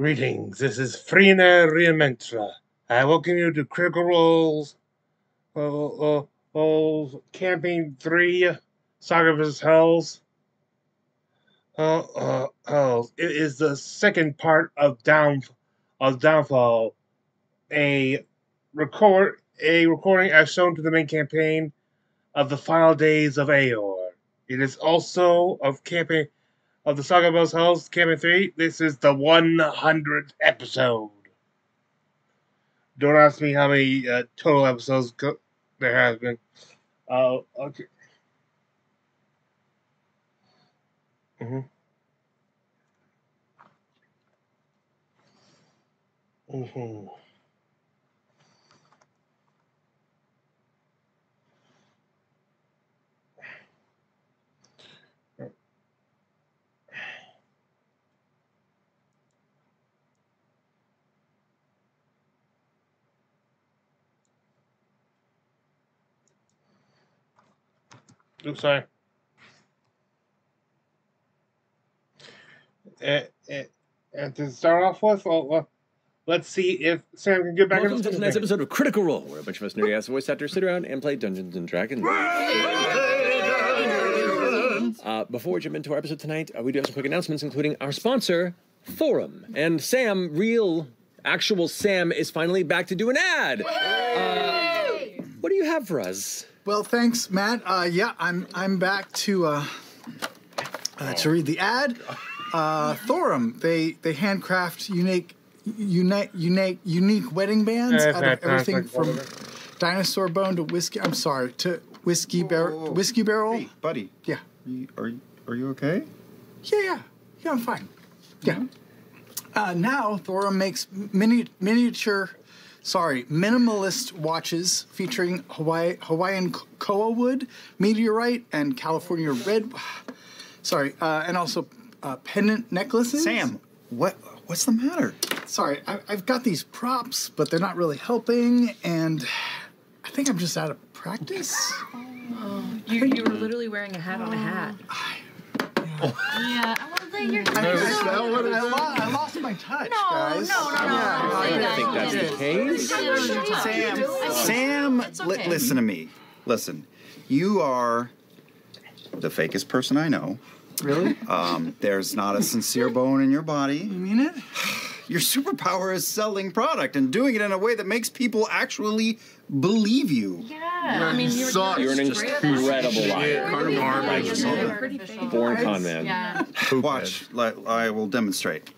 Greetings, this is Freinare Ryunimentra. I welcome you to Critical Roles, uh, uh, uh, Campaign 3, Saga vs. Hells. Uh, uh, Hells. It is the second part of Down of Downfall, a record a recording as shown to the main campaign of the final days of Aeor. It is also of campaign of the Saga Bells Hells Campaign 3. This is the 100th episode. Don't ask me how many uh, total episodes there has been. Uh, okay. Mm-hmm. Mm-hmm. Oops, sorry. And, and, and to start off with, well, well, let's see if Sam can get back Welcome into to tonight's episode of Critical Role, where a bunch of us nerdy ass voice actors sit around and play Dungeons and Dragons. Uh, before we jump into our episode tonight, uh, we do have some quick announcements, including our sponsor, Thorum. And Sam, real, actual Sam, is finally back to do an ad. Uh, what do you have for us? Well, thanks, Matt. Uh, yeah, I'm I'm back to uh, uh, to read the ad. Uh, Thorum, they they handcraft unique, unique, unique, unique wedding bands out of everything from dinosaur bone to whiskey. I'm sorry to whiskey barrel, whiskey barrel. Hey, buddy, Yeah, you, are you are you okay? yeah, yeah, yeah. I'm fine. Yeah. Uh, now Thorum makes mini miniature, sorry, minimalist watches featuring Hawaii, Hawaiian ko- koa wood, meteorite, and California red. Sorry, uh, and also uh, pendant necklaces. Sam, what what's the matter? Sorry, I, I've got these props, but they're not really helping, and I think I'm just out of practice. You, you were literally wearing a hat on a hat. Yeah, well, then you're. I, no, I, I, lo- I lost my touch, no, guys. no, no, no. Yeah, don't I say did. that. Think that's the case. I know you're talking Sam. Sam, It's li- listen to me. Listen, you are the fakest person I know. Really? Um, there's not a sincere bone in your body. You mean it? Your superpower is selling product and doing it in a way that makes people actually believe you. Yeah, I mean, you were You're an straight up incredible liar. Pretty Like, fake. Born con man. Yeah. Watch, I will demonstrate.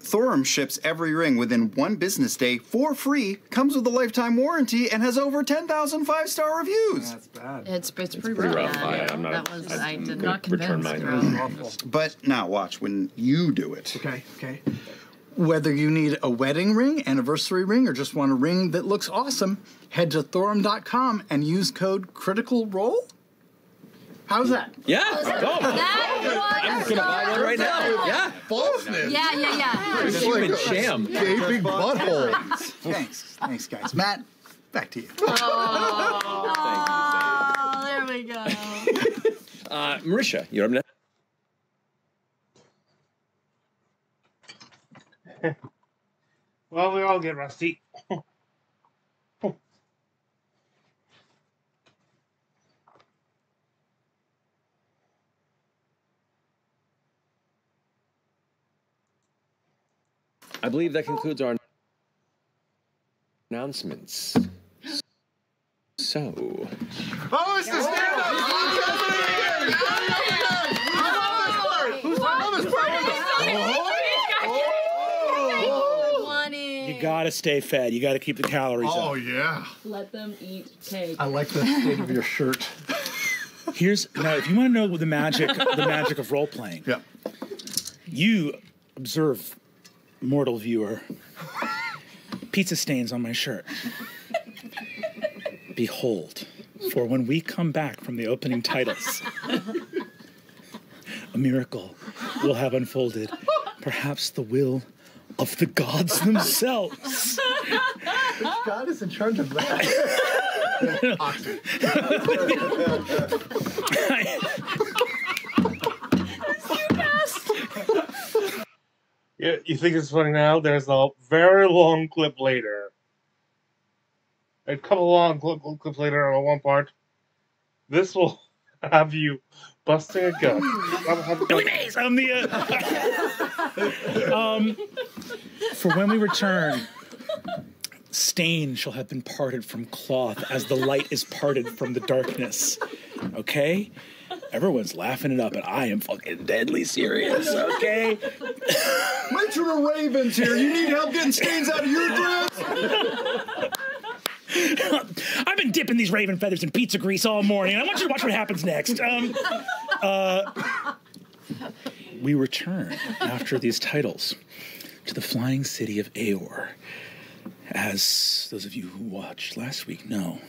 Thorum ships every ring within one business day for free, comes with a lifetime warranty, and has over 10,000 five star reviews. That's bad. It's, it's pretty, Pretty rough. rough. I, I'm not. That was, I I'm did gonna not return convince. mine. girl. Awful. But now watch when you do it. Okay, okay. Whether you need a wedding ring, anniversary ring, or just want a ring that looks awesome, head to thorum.com and use code critical role. How's that? Yeah, go. That I'm was gonna buy one right now. Yeah, Falseness. Yeah, yeah, yeah. human sham. Gaping butthole. Thanks. Thanks, guys. Matt, back to you. Oh, there we go. Uh, Marisha, you're up next. Well, we all get rusty. I believe that concludes our announcements. So, Oh, it's the stand up. Who's on this part? Funny. You gotta stay fed. You gotta keep the calories Oh, up. yeah. Let them eat cake. I like the state of your shirt. Here's now, if you want to know the magic, the magic of role playing, Yeah. you observe, mortal viewer, pizza stains on my shirt. Behold, for when we come back from the opening titles, a miracle will have unfolded. Perhaps the will of the gods themselves. God is in charge of that. You, you think it's funny now? There's a very long clip later. A couple long clip, clips later on one part. This will have you busting a gut. Have- have- Billy Mays. I'm the. Uh, um, for when we return, stain shall have been parted from cloth as the light is parted from the darkness. Okay. Everyone's laughing it up, and I am fucking deadly serious. Okay. Matron of Ravens here. You need help getting stains out of your dress? I've been dipping these raven feathers in pizza grease all morning. I want you to watch what happens next. Um, uh, we return after these titles to the flying city of Aeor. As those of you who watched last week know,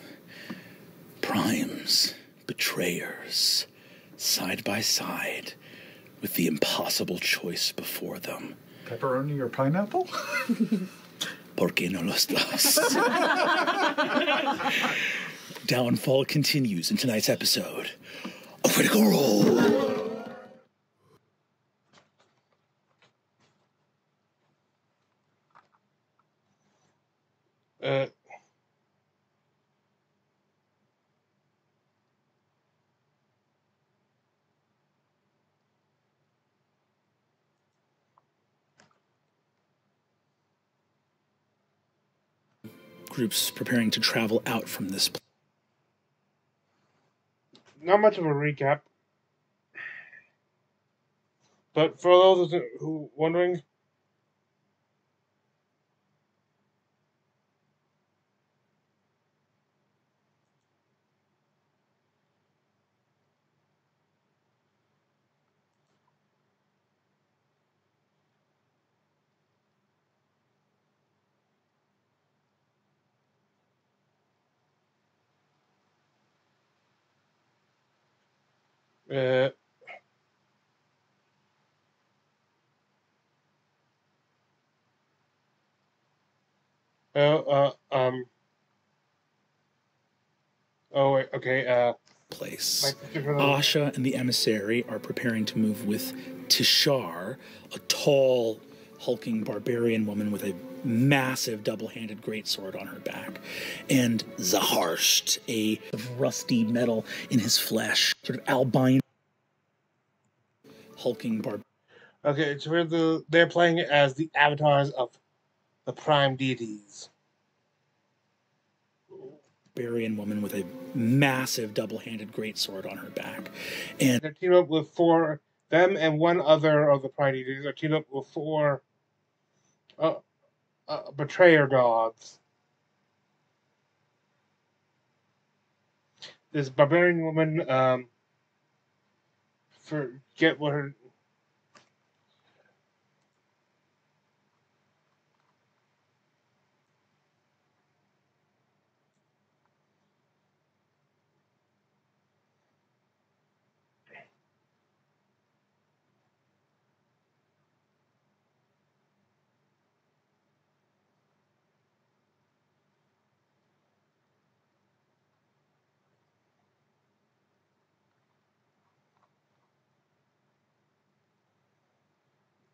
primes, betrayers, side by side, with the impossible choice before them. Pepperoni or pineapple? ¿Por qué no los dos? Downfall continues in tonight's episode of Critical Role. Uh, Groups preparing to travel out from this not much of a recap. But for those who wondering, uh, uh, uh, um, oh wait, okay, uh, place. my sister from the- Asha and the emissary are preparing to move with Tishar, a tall, hulking barbarian woman with a massive double-handed greatsword on her back, and Zaharsht, a rusty metal in his flesh, sort of albino hulking bar. Okay, it's where the they're playing it as the avatars of the prime deities. Barbarian woman with a massive double-handed greatsword on her back, and They're teamed up with four them and one other of the prime deities are teamed up with four uh, uh, betrayer gods. This barbarian woman, um, forget what her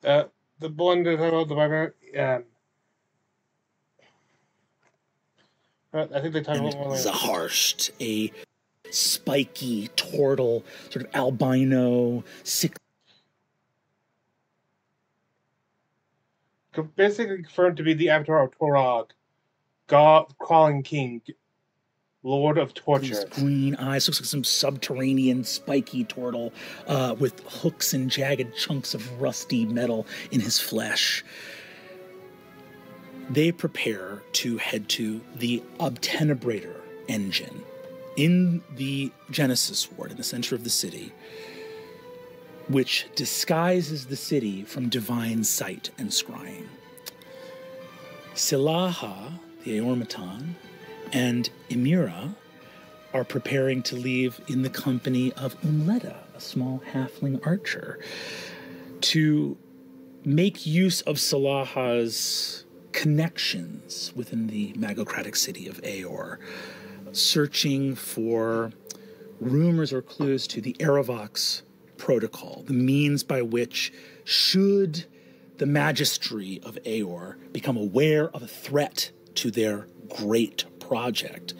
Uh, the that about the barbarian. Um, uh, I think they talk and about. Zaharsht, a spiky, turtle, sort of albino, six basically confirmed to be the avatar of Torog, God, crawling king, lord of these torture. green eyes. Looks like some subterranean spiky turtle uh, with hooks and jagged chunks of rusty metal in his flesh. They prepare to head to the Obtenebrator engine in the Genesis Ward in the center of the city, which disguises the city from divine sight and scrying. Silaha, the Aeormaton, and Emhira are preparing to leave in the company of Umleta, a small halfling archer, to make use of Silaha's connections within the magocratic city of Aeor, searching for rumors or clues to the Aerovox protocol, the means by which, should the magistry of Aeor become aware of a threat to their great project,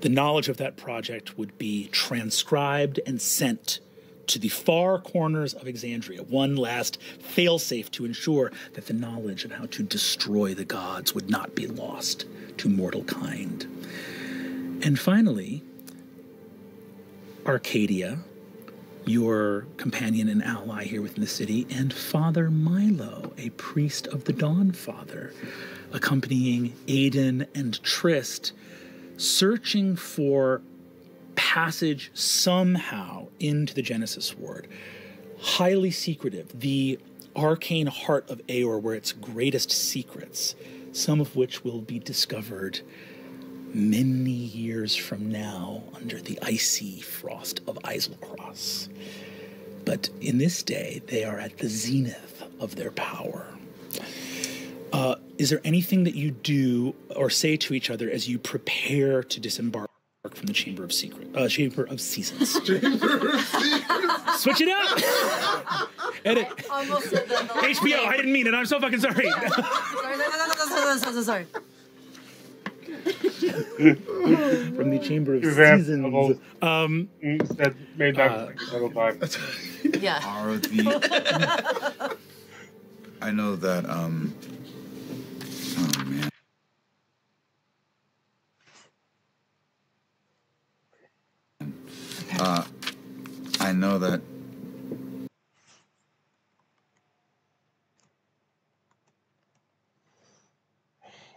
the knowledge of that project would be transcribed and sent to the far corners of Exandria, one last failsafe to ensure that the knowledge of how to destroy the gods would not be lost to mortal kind. And finally, Arcadia, your companion and ally here within the city, and Father Milo, a priest of the Dawn Father, accompanying Ayden and Trist, searching for passage somehow into the Genesis Ward. Highly secretive, the arcane heart of Aeor, where its greatest secrets, some of which will be discovered many years from now under the icy frost of Eiselcross. But in this day, they are at the zenith of their power. Uh, is there anything that you do or say to each other as you prepare to disembark from the Chamber of Secret, uh, Chamber of Seasons? Switch it up. Edit. Almost said that. HBO. I didn't mean it. I'm so fucking sorry. Sorry, sorry, sorry, sorry, sorry. from the Chamber of Seasons. of old- Um, That made that Uh, like several times. Yeah. Are the I know that um oh man. Uh I know that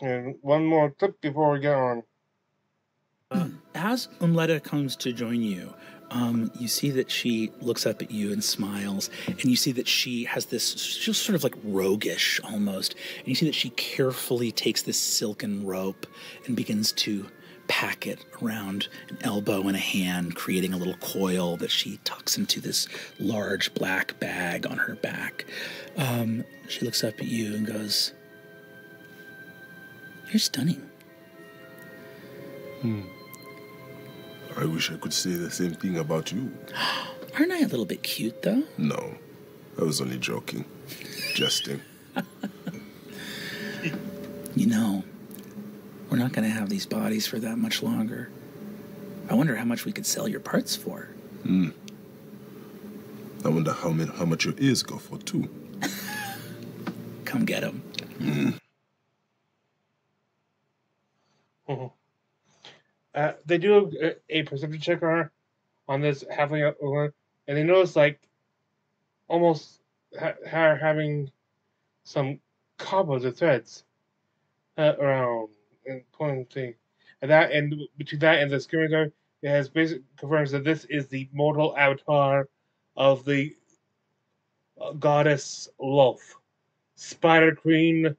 And one more tip before we get on. as Umleta comes to join you, um, you see that she looks up at you and smiles, and you see that she has this just sort of like roguish almost, and you see that she carefully takes this silken rope and begins to pack it around an elbow and a hand, creating a little coil that she tucks into this large black bag on her back. Um, she looks up at you and goes, "You're stunning." I wish I could say the same thing about you. Aren't I a little bit cute though? No, I was only joking. Jesting. You know, we're not going to have these bodies for that much longer. I wonder how much we could sell your parts for. Hmm. I wonder how, many, how much your ears go for, too. Come get them. Mhm. Uh, they do a, a perception check on on this halfling one, and they notice like almost ha- having some cobwebs or threads uh, around and pointing thing, and that and between that and the scimitar, it has basically confirms that this is the mortal avatar of the uh, goddess Lolth, Spider Queen.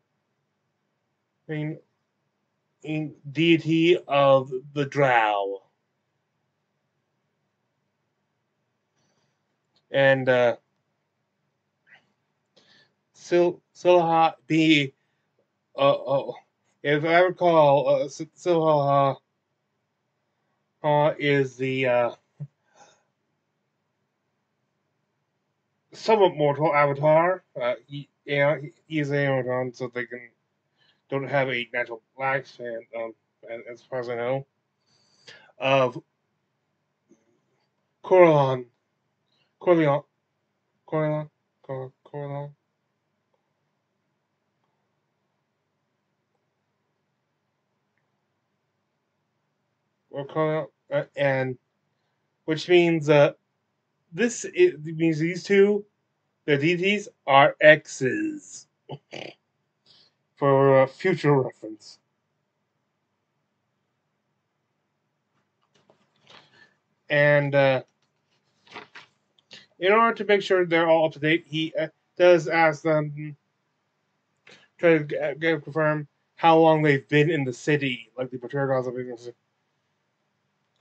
I mean, deity of the drow. And uh Sil Silaha be uh, uh if I recall uh Silaha uh is the uh somewhat mortal avatar. Uh he, yeah, he- he's an Amazon so they can don't have a natural lifespan, um, and as far as I know, of Coralon, Corleon, Coralon, Cor- Coralon. Or Corleon, uh, and which means uh, this it means these two, the DTs are X's for uh, future reference. And uh, in order to make sure they're all up to date, he uh, does ask them, try to get, get confirm how long they've been in the city, like the Patergons of England.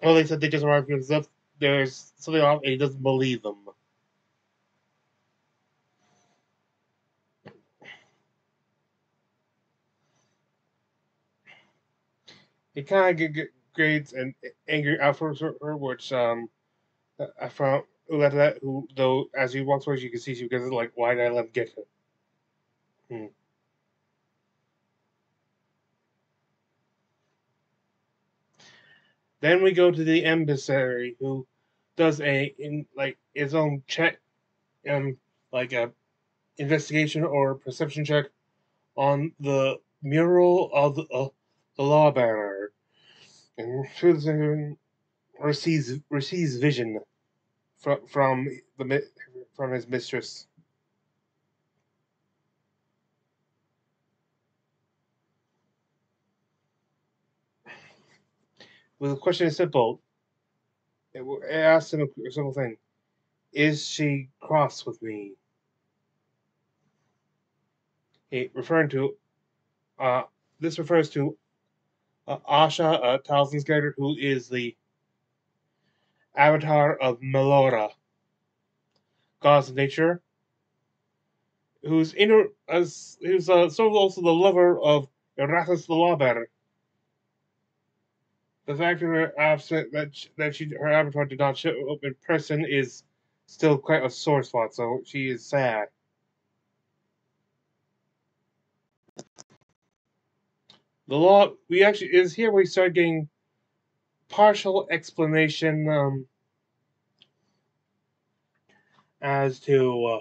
Well, they said they just arrived because. There's something off, and he doesn't believe them. He kind of grades an angry her, which um, I found Umleta, who though as he walks towards you, can see she gets like, why did I let him get him? Hmm. Then we go to the emissary who does a in like his own check, um, like a investigation or perception check on the mural of the, of the law bearer, and uh, receives receives vision from from the from his mistress. Well, the question is simple. It, it asks him a simple thing: Is she cross with me? He referring to, uh, this refers to uh, Asha uh, Towson's character, who is the avatar of Melora, goddess of nature, who's inner as who's uh, sort of also the lover of Erathis the Lawbearer. The fact that her absent that sh- that she her avatar did not show up in person is still quite a sore spot. So she is sad. The law we actually is here we start getting partial explanation um, as to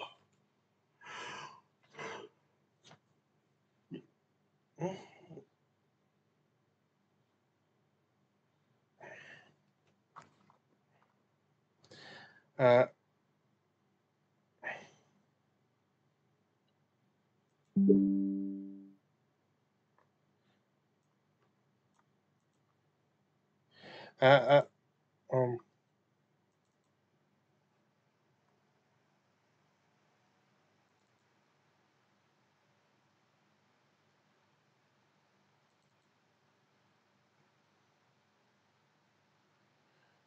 uh, uh, uh, uh, um,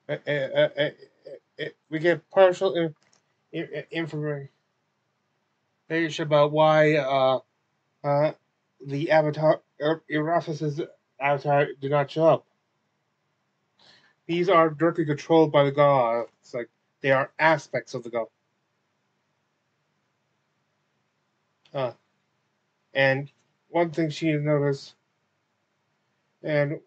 uh, uh, uh, uh, uh, we get partial in, in, information about why uh, uh, the avatar er, avatar did not show up. These are directly controlled by the god. It's Like they are aspects of the god. Uh, and one thing she has noticed, and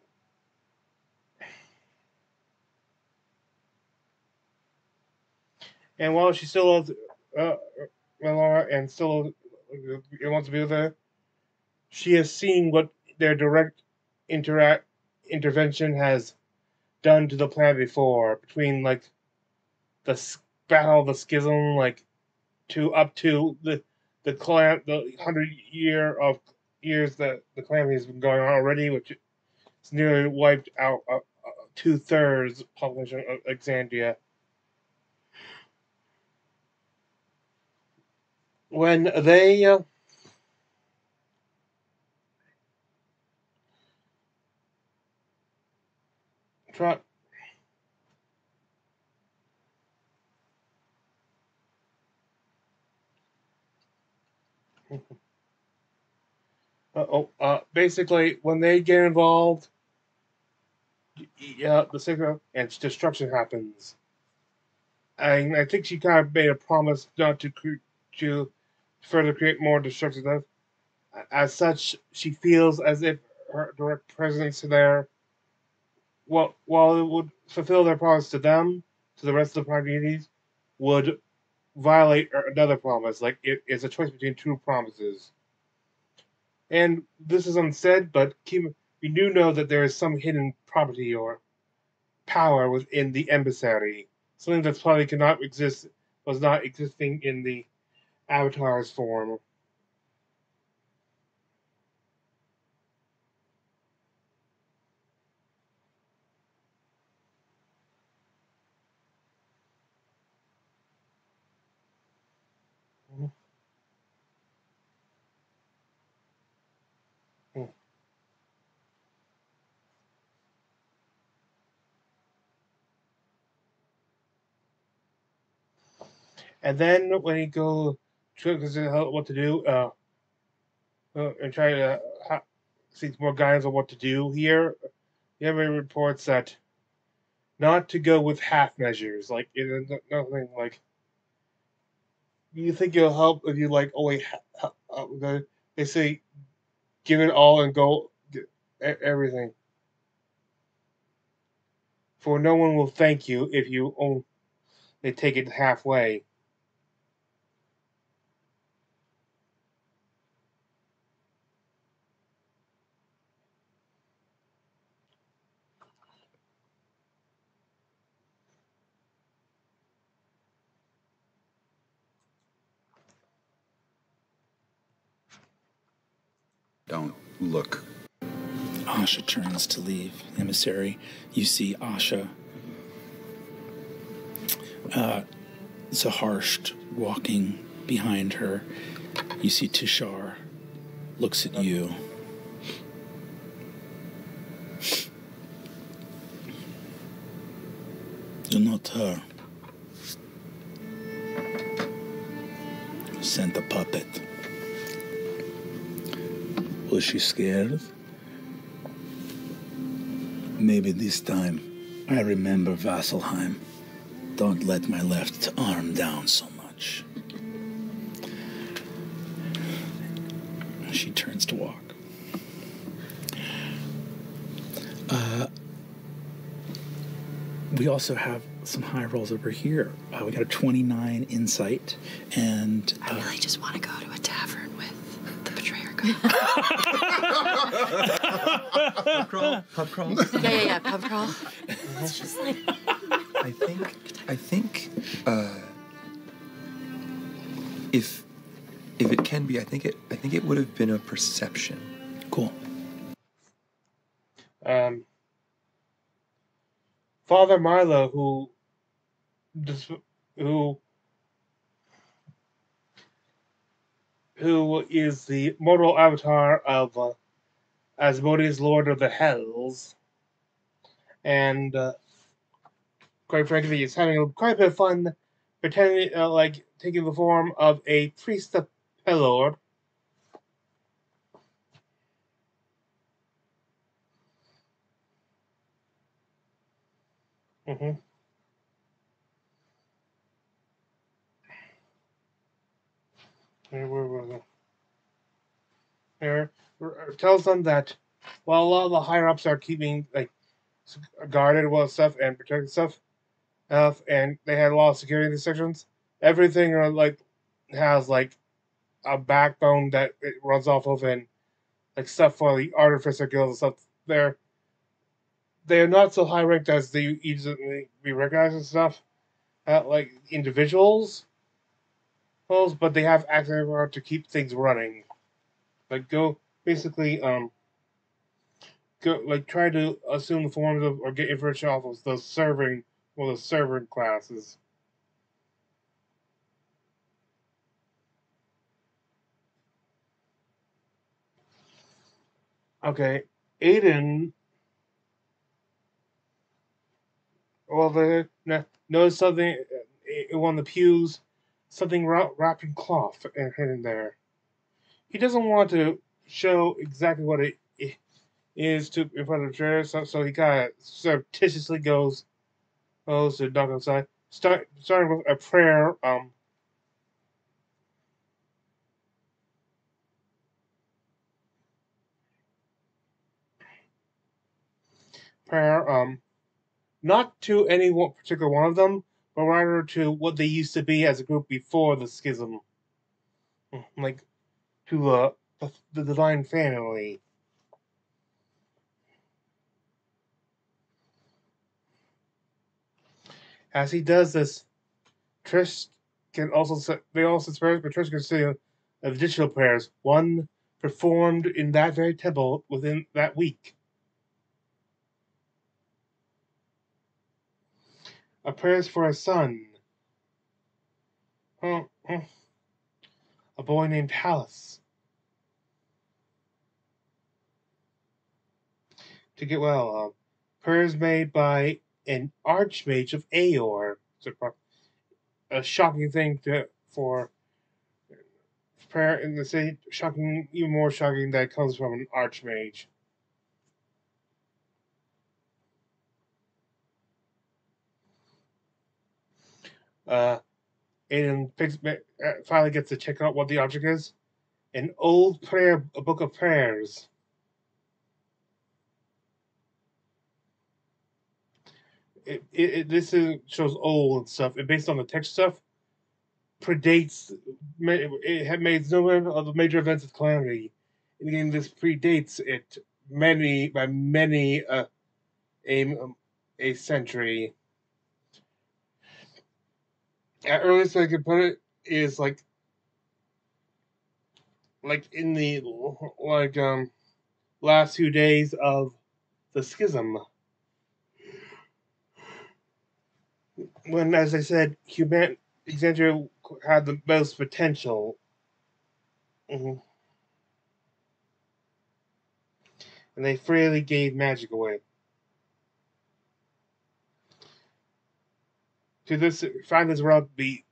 and while she still loves uh, Melora and still uh, wants to be with her, she has seen what their direct interact intervention has done to the planet before between like the battle of the schism like to up to the the the hundred year of years that the calamity has been going on already which has nearly wiped out uh, uh, two thirds population of Exandria when they uh, try Uh, oh, uh, basically, when they get involved, yeah, the signal and destruction happens. And I think she kind of made a promise not to to further create more destruction. As such, she feels as if her direct presence there, well, while it would fulfill their promise to them, to the rest of the communities, would violate another promise. Like it is a choice between two promises. And this is unsaid, but keep, we do know that there is some hidden property or power within the emissary. Something that probably cannot exist, was not existing in the avatar's form. And then when you go to what to do, uh, uh, and try to uh, seek more guidance on what to do here, you have reports that not to go with half measures. Like is no- nothing like you think it'll help if you like only the they say, give it all and go everything. For no one will thank you if you only they take it halfway. Don't look. Asha turns to leave. Emissary, you see Asha. Uh, Zaharsht walking behind her. You see Tishar looks at you. You're not her. Sent a puppet. Was she scared? Maybe this time I remember Vasselheim. Don't let my left arm down so much. She turns to walk. Uh, we also have some high rolls over here. Uh, we got a 29 insight, and uh, I really just want to go to a tavern with the betrayer Pub crawl. Pub crawl. Yeah, yeah, yeah. Pub crawl. It's just like I think. I think. Uh, if if it can be, I think it. I think it would have been a perception. Cool. Um, Father Marlowe, who, who, who is the mortal avatar of uh, Asmodeus, Lord of the Hells, and uh, quite frankly, is having quite a bit of fun pretending, uh, like taking the form of a priest of Pelor. Mm-hmm. Where, was it? There, tells them that while a lot of the higher ups are keeping like guarded well stuff and protected stuff, and they had a lot of security in sections. Everything uh, like has like a backbone that it runs off of, and like stuff for the artificer guild and stuff there they are not so high ranked as they easily be recognized and stuff, uh, like individuals, well, but they have access to keep things running. Like go basically um go like try to assume the forms of or get information off of the serving well the servant classes. Okay, Ayden Well, the no, noticed something uh, on the pews, something wrapped in cloth and hidden there. He doesn't want to show exactly what it is to in front of the chair, so, so he kind of surreptitiously goes, goes to knock outside, start starting with a prayer. Um, prayer. Um, not to any one particular one of them, rather to what they used to be as a group before the schism. Like to uh, the, the divine family. As he does this, Trist can also they also prayers, but Trist can say additional prayers, one performed in that very temple within that week. A prayers for a son. Oh, oh. A boy named Hallis. To get well, uh, prayers made by an archmage of Aeor. A, a shocking thing to for prayer in the city. Shocking, even more shocking that comes from an archmage. Uh, Ayden uh, finally gets to check out what the object is, an old prayer, a book of prayers. It, it, it this is, shows old and stuff. And based on the text stuff, predates. It had made no of the major events of calamity. And again, this predates it many by many uh, a a century. At earliest I could put it is like like in the like um last few days of the schism. When as i said human Exandria had the most potential. Mhm. and they freely gave magic away to this find this world be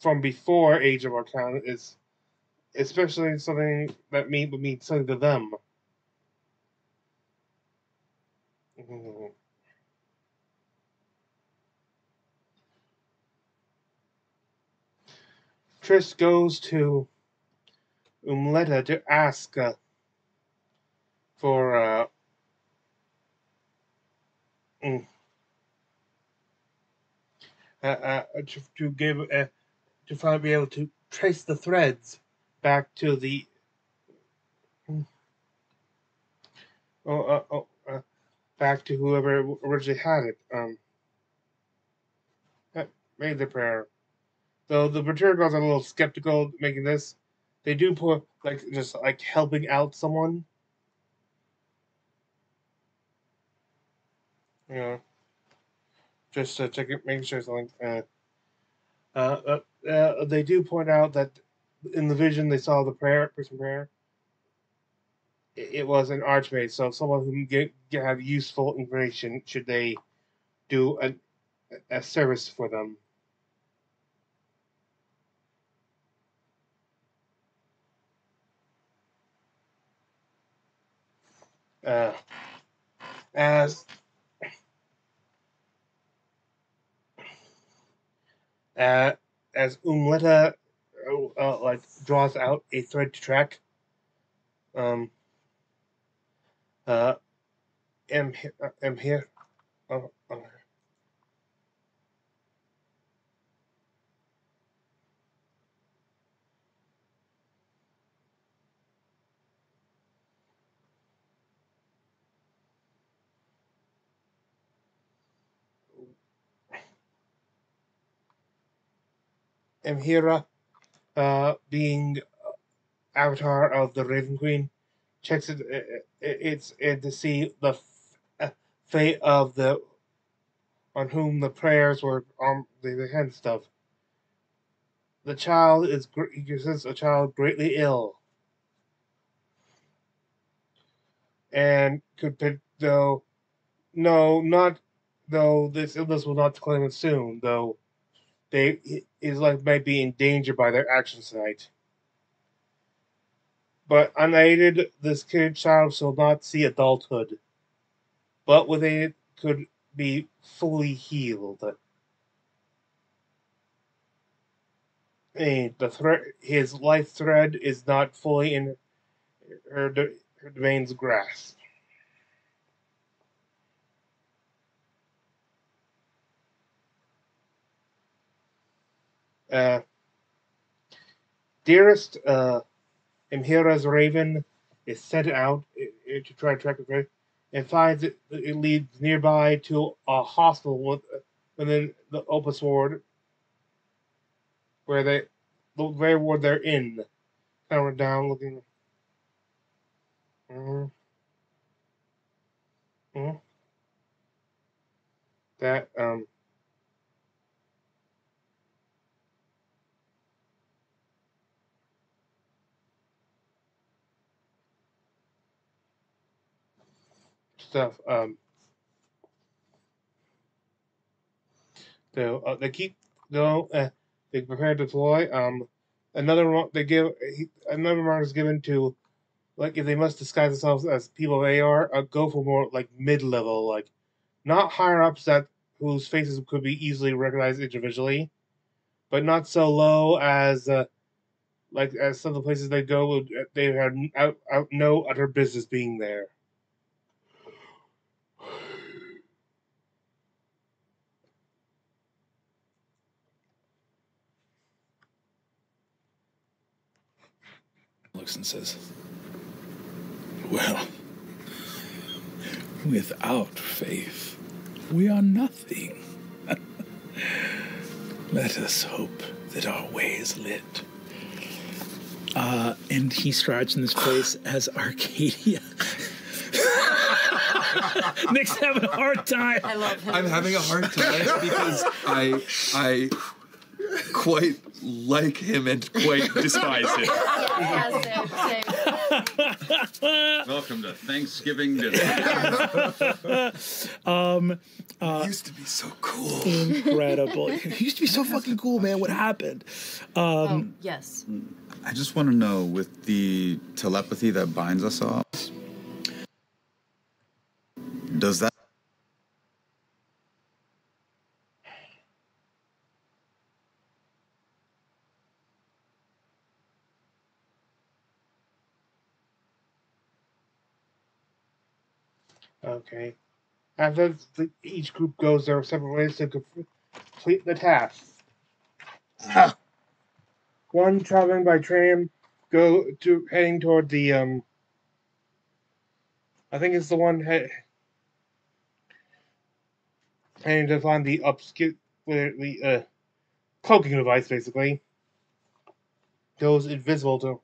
from before age of arcana is especially something that mean would mean something to them. Mhm. Trist goes to Umleta to ask uh, for uh, mm, uh, uh, to, to give uh, to finally be able to trace the threads back to the oh, uh, oh uh, back to whoever originally had it um made the prayer. Though the girls are a little skeptical making this they do put like just like helping out someone. Know just to check it making sure something uh, uh, uh, uh, they do point out that in the vision they saw the prayer person prayer. It, it was an archmage so someone who can get, get have useful information should they do a, a service for them. Uh, as uh, as Umleta uh, uh, like draws out a thread to track. Um. Uh. Uh, am here. Uh, uh, Emhira, uh, being avatar of the Raven Queen, checks it. it it's it to see the uh, fate of the on whom the prayers were on the, the hand stuff. The child is he considers a child greatly ill, and could though no not though this illness will not declare it soon though they his life might be in danger by their actions tonight. But unaided, this kid child shall not see adulthood, but within it could be fully healed. And the thread, his life thread is not fully in her, her domain's grasp. Uh, dearest, uh, Emhira's raven is sent out i- i- to try to track prey and finds it, it leads nearby to a hospital with, within the Opus Ward where they, the very ward they're in. Kind of down looking. Mhm. Mhm. That, um, stuff. Um, so uh, they keep uh, they prepare to deploy. Um, another one they give he, another remark is given to like if they must disguise themselves as people they are, uh, go for more like mid level, like not higher ups that whose faces could be easily recognized individually, but not so low as uh, like as some of the places they go, they had out, out no utter business being there. Looks and says, Well, without faith, we are nothing. Let us hope that our way is lit. Uh, and he strides in this place as Arcadia. Nick's having a hard time. I love him. I'm having a hard time because I I quite like him and quite despise him. Yeah, same, same. Welcome to Thanksgiving dinner. um, uh, used to be so cool. Incredible. You used to be so fucking cool, man. What happened? Um, Oh, yes. I just want to know with the telepathy that binds us all, does that Okay. After the, each group goes their separate ways to complete the task. One traveling by train go to heading toward the um. I think it's the one head heading to find the upskill the uh cloaking device basically. Goes invisible to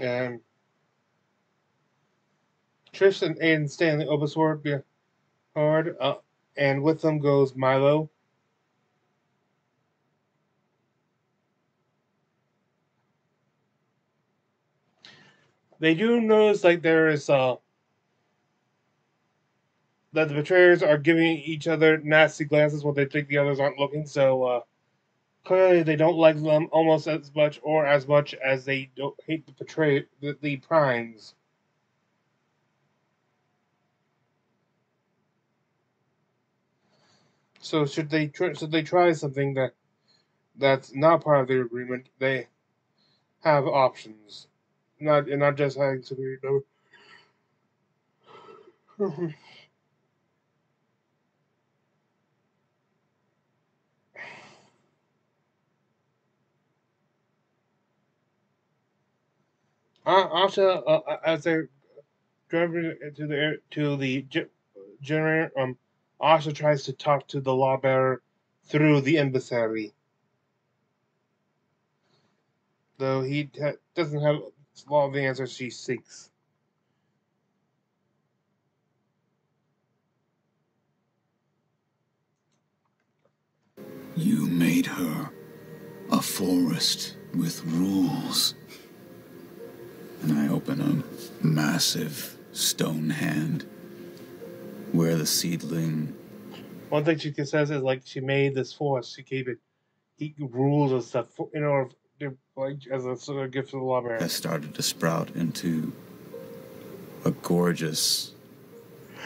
Um, Trist and Ayden in the Obasword hard, uh, and with them goes Milo. They do notice like there is uh that the betrayers are giving each other nasty glances when they think the others aren't looking. So uh, clearly they don't like them almost as much or as much as they don't hate the betray the, the primes. So should they try, should they try something that that's not part of their agreement? They have options, not and not just having superior number. Uh, also, uh, as they're driving to the air, to the ge- generator, um, Asha tries to talk to the lawbearer through the emissary, though he doesn't have a lot of the answers she seeks. You made her a forest with rules. And I open a massive stone hand where the seedling One thing she says is like she made this force. She gave it he rules and stuff for, in order to, like as a sort of gift to the lawbearer. has started to sprout into a gorgeous,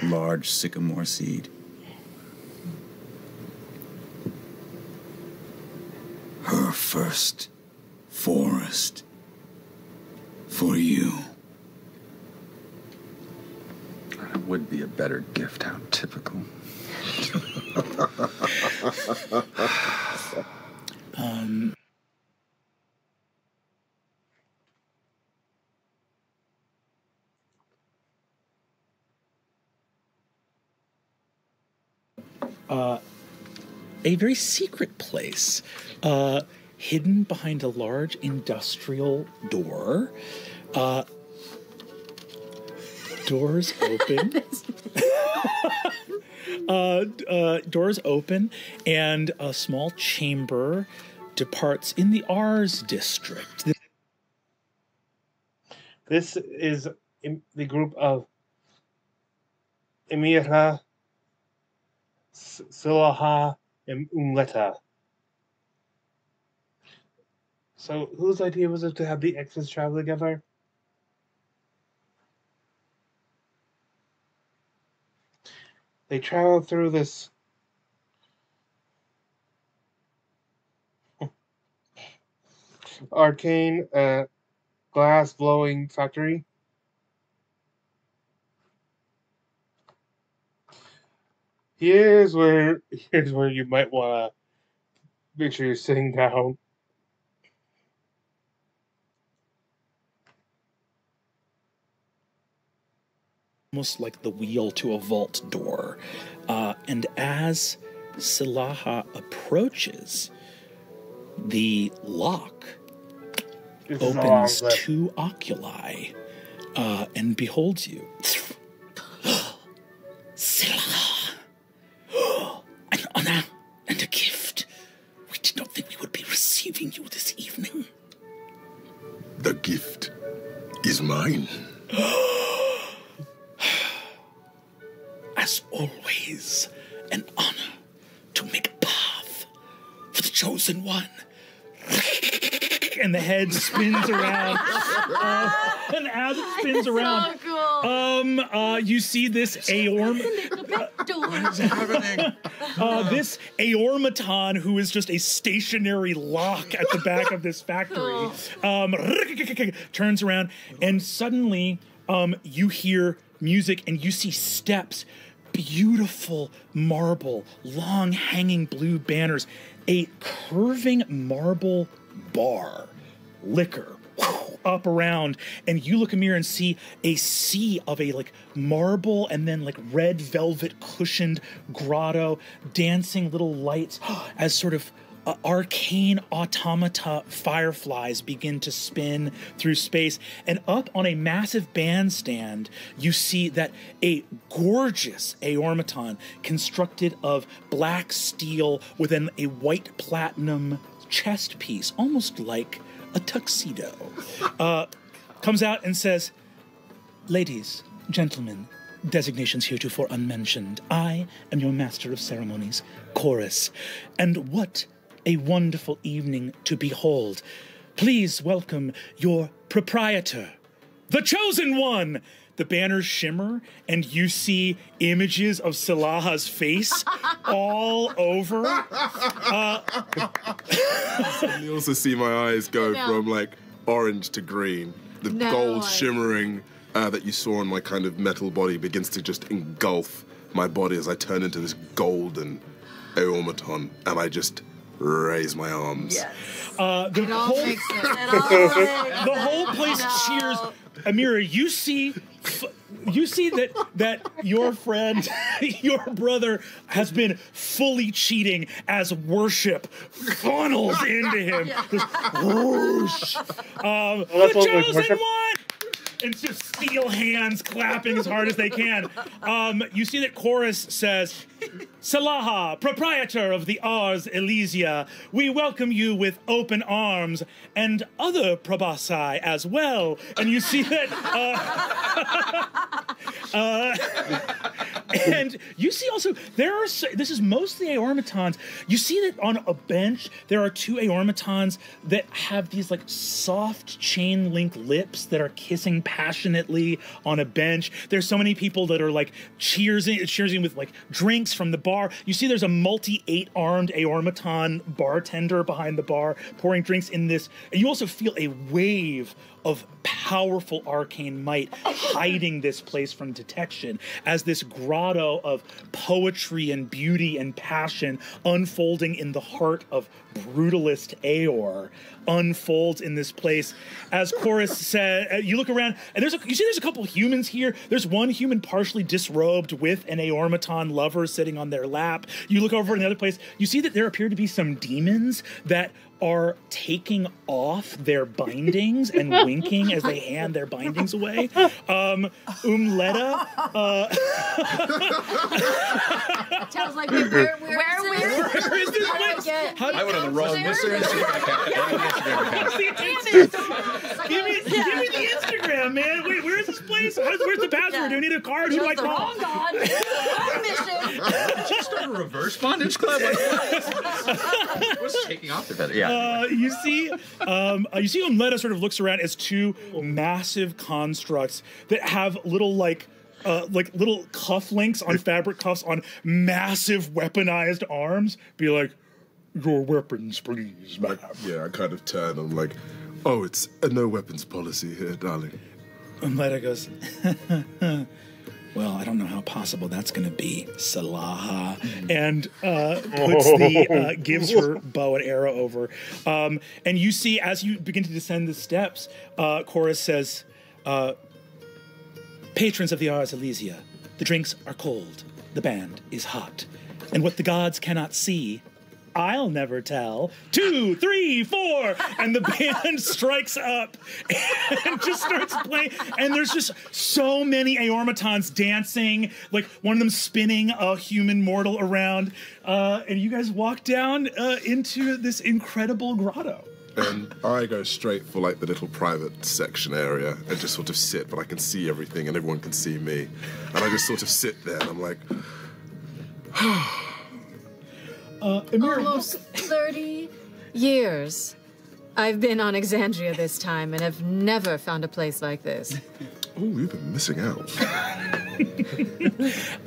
large sycamore seed. Her first forest for you. That would be a better gift. How typical. um, uh, a very secret place, uh, hidden behind a large industrial door. Uh, doors open. uh, uh, doors open, and a small chamber departs in the R's district. This is the group of Emhira, S- Silaha, and Umleta. So, whose idea was it to have the exes travel together? They travel through this arcane uh, glass blowing factory. Here's where here's where you might want to make sure you're sitting down. Almost like the wheel to a vault door. Uh, and as Silaha approaches, the lock This is a long opens list. two oculi uh, and beholds you. Silaha! An honor and a gift. We did not think we would be receiving you this evening. The gift is mine. Chosen one. And the head spins around. Uh, and as it spins around, um, uh, you see this aorm. Uh, this Aeormaton, who is just a stationary lock at the back of this factory, um, turns around, and suddenly um, you hear music and you see steps, beautiful marble, long hanging blue banners, a curving marble bar, liquor up around and you look in the mirror and see a sea of a like marble and then like red velvet cushioned grotto dancing little lights as sort of uh, arcane automata fireflies begin to spin through space. And up on a massive bandstand you see that a gorgeous Aeormaton constructed of black steel within a white platinum chest piece almost like a tuxedo uh, comes out and says ladies gentlemen designations heretofore unmentioned. I am your master of ceremonies chorus. And what a wonderful evening to behold please welcome your proprietor the chosen one the banners shimmer and you see images of Silaha's face all over. Uh, you also see my eyes go No. from like orange to green. The No. gold shimmering uh, that you saw on my kind of metal body begins to just engulf my body as I turn into this golden Aeormaton, and I just raise my arms. Uh, the, whole, the whole place cheers. Emhira, you see, f- you see that that your friend, your brother, has been fully cheating as worship funnels into him. Just whoosh. Um, that's the what, like, chosen worship- one. And just steel hands clapping as hard as they can. Um, you see that chorus says, Silaha, proprietor of the Ars Elysia, we welcome you with open arms and other probosci as well. And you see that. Uh, uh, and you see also there are this is mostly Aeormatons. You see that on a bench there are two Aeormatons that have these like soft chain link lips that are kissing passionately on a bench. There's so many people that are like cheersing, cheersing with like drinks from the bar. You see there's a multi eight armed Aeormaton bartender behind the bar pouring drinks in this. And you also feel a wave of powerful arcane might hiding this place from detection as this grotto of poetry and beauty and passion unfolding in the heart of brutalist Aor unfolds in this place. As chorus said uh, you look around and there's a you see there's a couple humans here. There's one human partially disrobed with an Aeormaton lover sitting on their lap. You look over in the other place you see that there appear to be some demons that are taking off their bindings and winking as they hand their bindings away. Um, Umleta, uh, Sounds like where, where, where, where, where is this place? How- I went on the wrong Mr. give, me, the Instagram, man. Wait, where is this place? How's- Where's the password? Do we need a card? Who do I the call? wrong god. Wrong mission. Did you start a reverse bondage club? What's taking off the feather? Yeah. Uh, you see, um, uh, you see, Umleta sort of looks around as two massive constructs that have little like. Uh, like little cuff links on fabric cuffs on massive weaponized arms. Be like, your weapons, please, ma'am. Yeah, I kind of turn. I'm like, oh, it's a no weapons policy here, darling. Umleta goes, well, I don't know how possible that's going to be, Silaha, and uh, puts the uh, gives her bow and arrow over. Um, and you see, as you begin to descend the steps, uh, Chorus says, uh, "Patrons of the Ars Elysia, the drinks are cold, the band is hot, and what the gods cannot see." I'll never tell. Two, three, four, and the band strikes up and just starts playing. And there's just so many Aeormatons dancing, like one of them spinning a human mortal around. Uh, and you guys walk down uh, into this incredible grotto. And I go straight for like the little private section area and just sort of sit, but I can see everything and everyone can see me. And I just sort of sit there and I'm like, Uh, Amir, Almost 30 years. I've been on Exandria this time and have never found a place like this. oh, you've been missing out.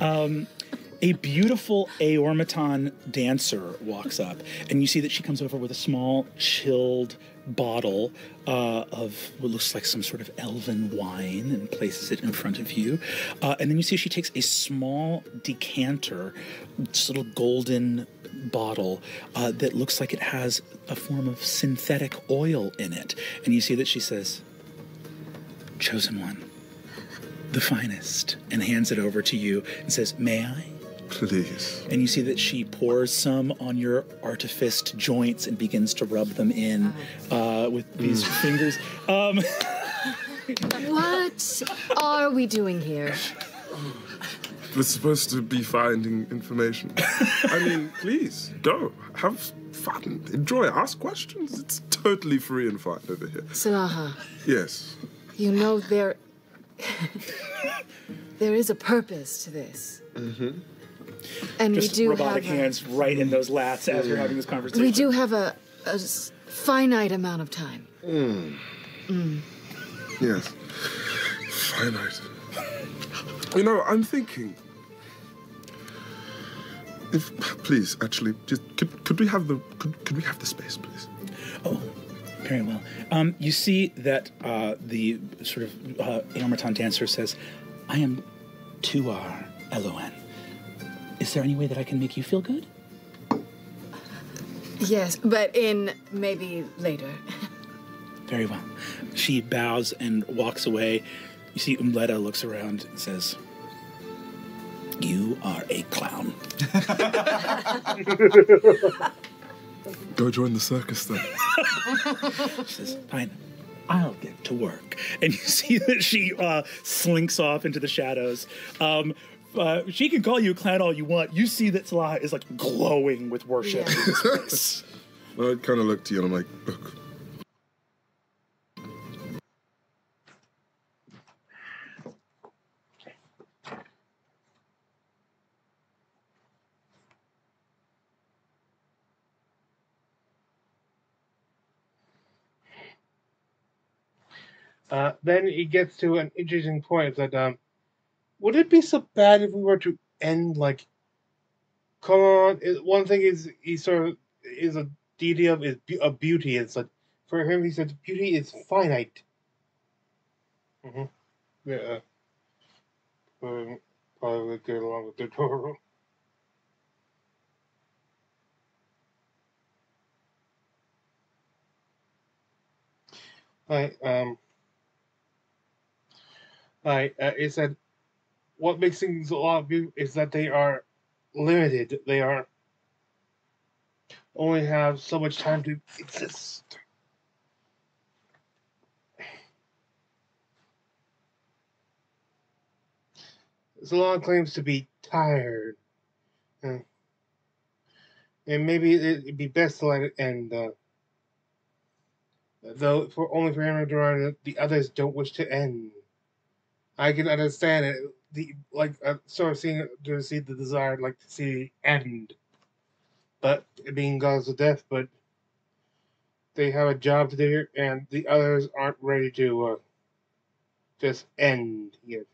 um, a beautiful Aeormaton dancer walks up, and you see that she comes over with a small, chilled bottle uh, of what looks like some sort of elven wine and places it in front of you. Uh, and then you see she takes a small decanter, this little golden bottle uh, that looks like it has a form of synthetic oil in it. And you see that she says, Chosen one, the finest, and hands it over to you and says, May I? Please. And you see that she pours some on your artificed joints and begins to rub them in uh, with these fingers. Um, What are we doing here? We're supposed to be finding information. I mean, please, go. Have fun. Enjoy. Ask questions. It's totally free and fun over here. Silaha, Yes. you know there. there is a purpose to this. Mm-hmm. And just we do robotic have. a- hands right in those lats as you're having this conversation. we do have a, a finite amount of time. Mm. Mm. Yes. Finite. You know, I'm thinking. If please, actually, just could, could we have the could, could we have the space, please? Oh, very well. Um, you see that uh, the sort of uh, Aeormaton dancer says, I am Tuar Elon. Is there any way that I can make you feel good? Yes, but in maybe later. Very well. She bows and walks away. You see Umleta looks around and says, You are a clown. Go join the circus then. she says, Fine, I'll get to work. And you see that she uh, slinks off into the shadows. Um, uh, she can call you a clown all you want. You see that Salah is like glowing with worship. in this. I kind of look to you and I'm like, look. Uh, then he gets to an interesting point that um, would it be so bad if we were to end like come on one thing is he sort of is a deity of is of beauty it's like for him he said beauty is finite mm-hmm. yeah um, probably get along with the Toro. I um I uh, it said what makes things a lot of is that they are limited. They are only have so much time to exist. Salon claims to be tired. Uh, and maybe it'd be best to let it end. Uh, though, for only for him to the others don't wish to end. I can understand it. The like uh, sort of seeing to see the desire, like to see end, but it being cause of death. But they have a job to do and the others aren't ready to uh, just end yet.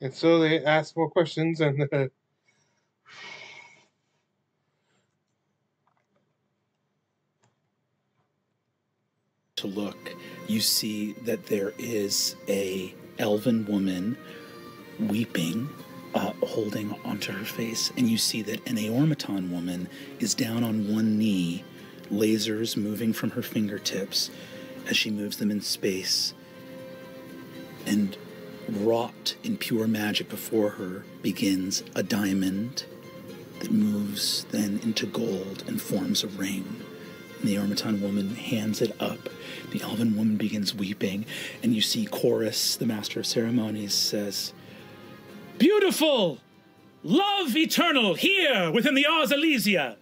And so they ask more questions, and uh, to look, you see that there is a elven woman weeping, uh, holding onto her face, and you see that an Aeormaton woman is down on one knee, lasers moving from her fingertips as she moves them in space, and wrought in pure magic before her begins a diamond that moves then into gold and forms a ring. And the Aeormaton woman hands it up. The elven woman begins weeping, and you see Chorus, the master of ceremonies, says, Beautiful! Love eternal here within the Ars Elysia!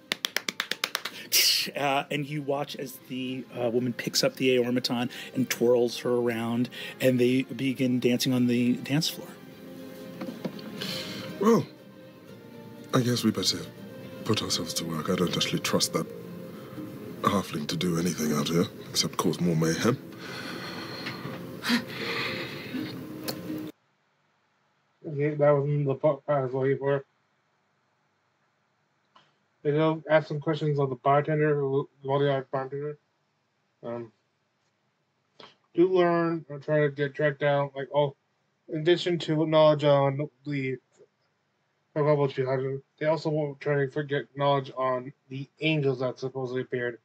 Uh, and you watch as the uh, woman picks up the Aeormaton and twirls her around, and they begin dancing on the dance floor. Well, I guess we better put ourselves to work. I don't actually trust that halfling to do anything out here except cause more mayhem. yeah, that was the part I was They go ask some questions of the bartender, multi-art bartender. Um, do learn or try to get tracked down, like oh, in addition to knowledge on the Republic behind they also won't try to forget knowledge on the angels that supposedly appeared.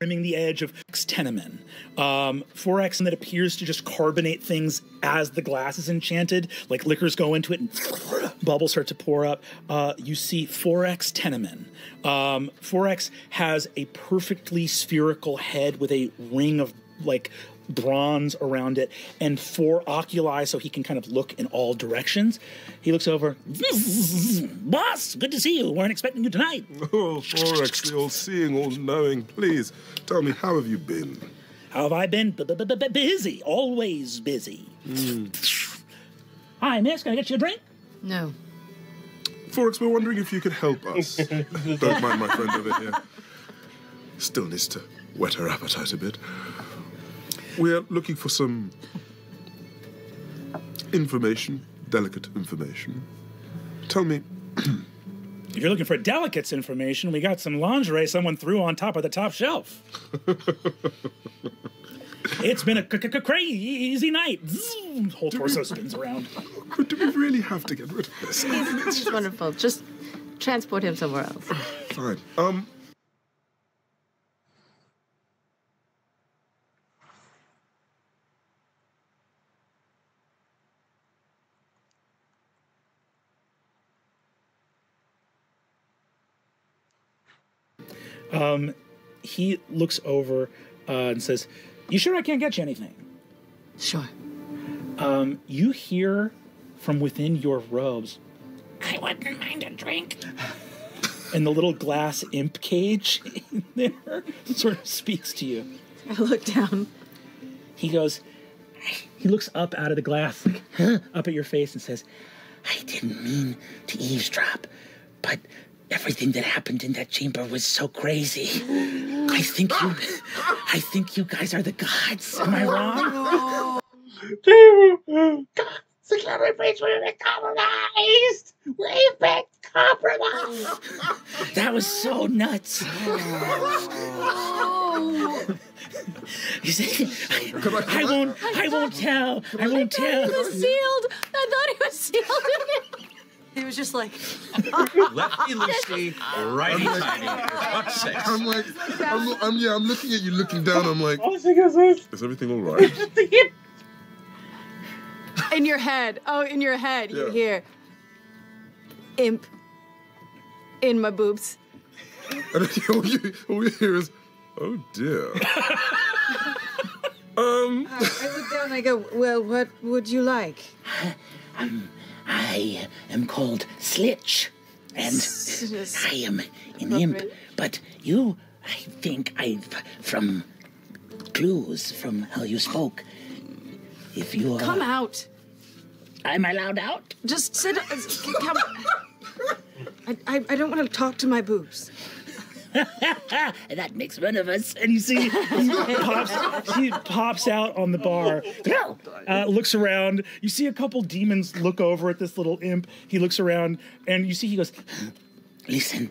Trimming the edge of tenement. Um, 4x that appears to just carbonate things as the glass is enchanted, like liquors go into it and bubbles start to pour up. Uh, you see 4x tenement. Um, 4x has a perfectly spherical head with a ring of like bronze around it and four oculi so he can kind of look in all directions. He looks over, boss, good to see you. We weren't expecting you tonight. Oh, Forex, the all seeing, all knowing, please tell me, how have you been? How have I been? Busy, always busy. Hmm. Hi, miss, can I get you a drink? No. Forex, we're wondering if you could help us. Don't mind my friend over here. Still needs to whet her appetite a bit. We're looking for some information, delicate information. Tell me, If you're looking for delicates information, we got some lingerie someone threw on top of the top shelf. it's been a c- c- crazy night. Zzz, Whole torso spins around. But do we really have to get rid of this? He's, he's wonderful. Just transport him somewhere else. Fine. Um. Um, he looks over uh, and says, "You sure I can't get you anything?" Sure. Um, you hear from within your robes, "I wouldn't mind a drink." and the little glass imp cage in there sort of speaks to you. I look down. He goes, he looks up out of the glass, like, huh, up at your face, and says, I didn't mean to eavesdrop, but everything that happened in that chamber was so crazy. I think you, I think you guys are the gods. Am I wrong? Security breach, we've been compromised! We've been compromised! That was so nuts. You see, I, I won't, I won't tell. I won't He tell. was sealed. I thought he was sealed. He was just like, Lefty loosey, righty I'm like- tighty. For fuck's sake. I'm like, I'm, I'm, yeah, I'm looking at you, looking down. I'm like, All she goes is, is everything all right? in your head. Oh, in your head, you hear imp in my boobs. And then all you, all you hear is, oh dear. um, I look down and I go, well, what would you like? I am called Slitch, and I am an imp. But you, I think I've, from clues from how you spoke, if you are. Come out. I'm allowed out? Just sit. uh, Come. I, I, I don't want to talk to my boobs. that makes one of us. And you see, he pops, he pops out on the bar, uh, looks around. You see a couple demons look over at this little imp. He looks around, and you see he goes, Listen,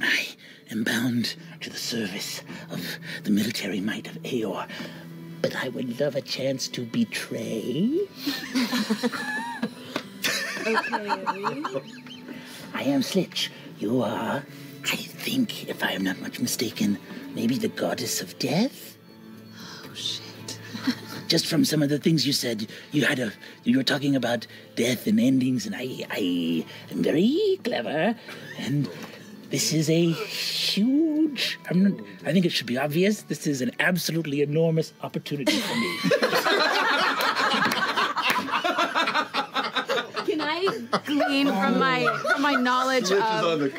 I am bound to the service of the military might of Aor, but I would love a chance to betray. Okay, I am Slitch. You are, I think, if I am not much mistaken, maybe the goddess of death? Oh, shit. Just from some of the things you said, you had a, you were talking about death and endings, and I, I am very clever, and this is a huge, I'm not, I think it should be obvious, this is an absolutely enormous opportunity for me. Can I glean from my from my knowledge of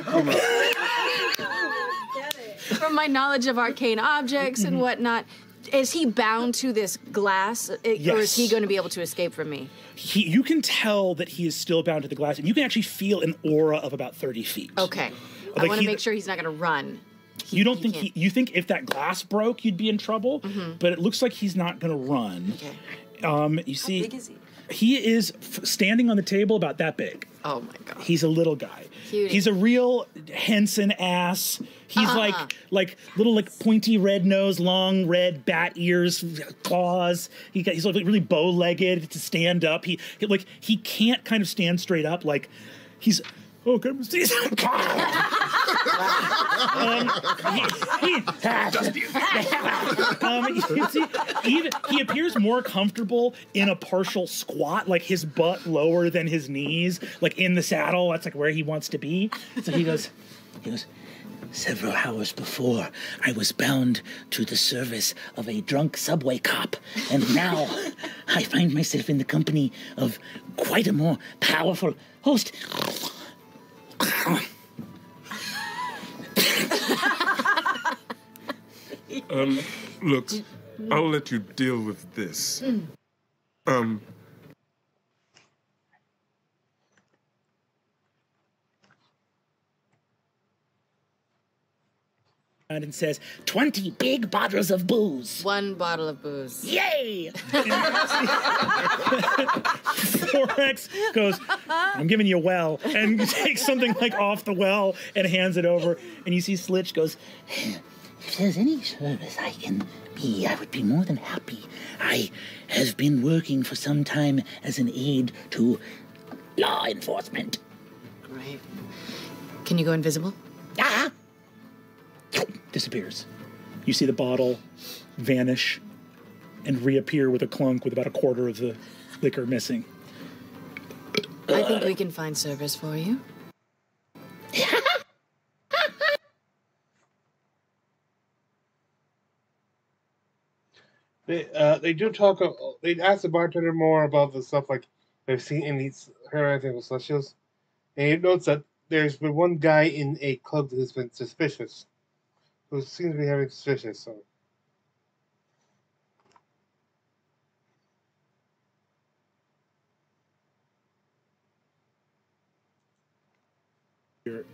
from my knowledge of arcane objects and whatnot? Is he bound to this glass, I- or is he going to be able to escape from me? he, you can tell that he is still bound to the glass, and you can actually feel an aura of about 30 feet. Okay, I want to make sure he's not going to run. you don't think he, you think if that glass broke, you'd be in trouble, Mhm. but it looks like he's not going to run. Okay. Um, you see, big is he? he is f- standing on the table about that big. Oh my god. He's a little guy. Cutie. He's a real Henson ass. He's Uh-huh. like like little like pointy red nose, long red bat ears, claws. He got, he's like really bow legged to stand up. He, he like he can't kind of stand straight up. Like he's oh come see some um, he, he, um, you see, even he appears more comfortable in a partial squat, like his butt lower than his knees, like in the saddle. That's like where he wants to be. So he goes, He goes, Several hours before, I was bound to the service of a drunk subway cop, and now I find myself in the company of quite a more powerful host. Um, look, I'll let you deal with this. Um, and says, 20 big bottles of booze. One bottle of booze. Yay! Forex goes, I'm giving you a well, and takes something like off the well and hands it over. And you see Slitch goes, If there's any service I can be, I would be more than happy. I have been working for some time as an aide to law enforcement. Great. Can you go invisible? Disappears. You see the bottle vanish and reappear with a clunk with about a quarter of the liquor missing. I think we can find service for you. They uh, they do talk. uh, They ask the bartender more about the stuff like they've seen in these heretical celestials, and he notes that there's been one guy in a club who's been suspicious, who seems to be having suspicious. So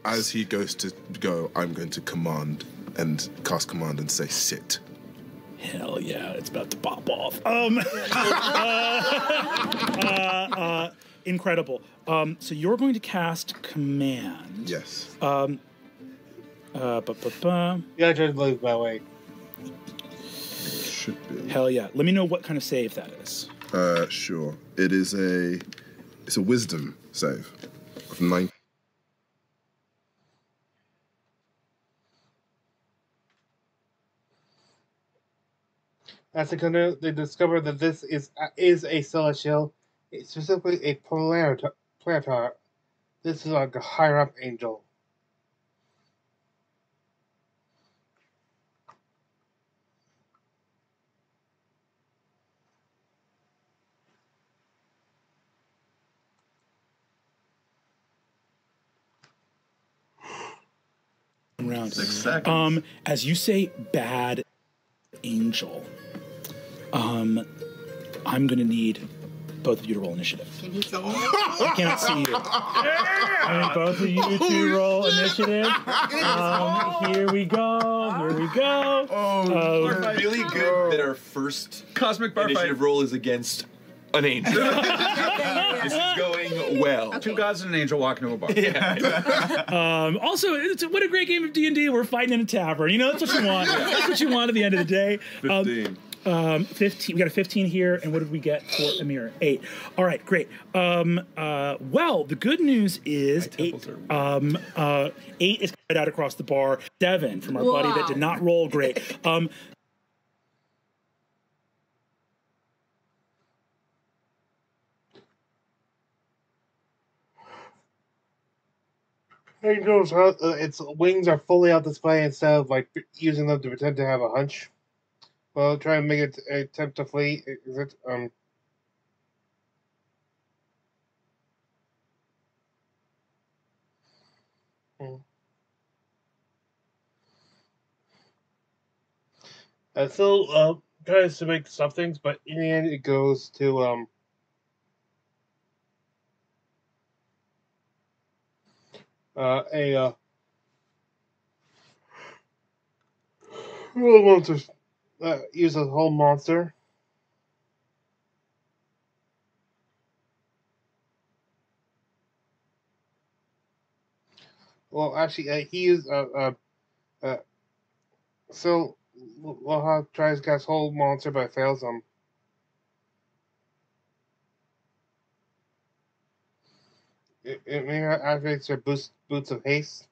as he goes to go, I'm going to command and cast command and say sit. Hell yeah, it's about to pop off. Um, uh, uh, uh, incredible. Um, so you're going to cast command. Yes. Um, uh, ba, ba, ba. yeah, I tried to live that way. Should be. Hell yeah. Let me know what kind of save that is. Uh, sure. It is a it's a wisdom save. of nine. As they continue, they discover that this is is a celestial, specifically a planetar. planetar. This is like a higher up angel. Round. Six seconds. Um, as you say, bad angel. Um, I'm gonna need both of you to roll initiative. Can he see me? I cannot see you. I need both of you to roll initiative. Um, here we go. Here we go. Oh, We're really good that our first cosmic bar initiative roll is against an angel. this is going well. Two gods and an angel walk into a bar. um, also, it's, what a great game of D and D. We're fighting in a tavern. You know, that's what you want. That's what you want at the end of the day. Um, Fifteen. Um, 15. We got a 15 here, and what did we get for Amir? Eight. All right, great. Um, uh, well, the good news is eight, um, uh, eight is spread out across the bar. Seven from our buddy that did not roll great. Um, its wings are fully out display instead of like using them to pretend to have a hunch. Well, try and make it attempt to flee. Is it um? hmm. It still uh, tries to make some things, but in the end, it goes to um. Uh, a uh, little monster uh, use a hold monster. Well, actually, uh, he used uh, uh, uh, so Loha tries to cast hold monster but fails him. It, it may activates their boost boots of haste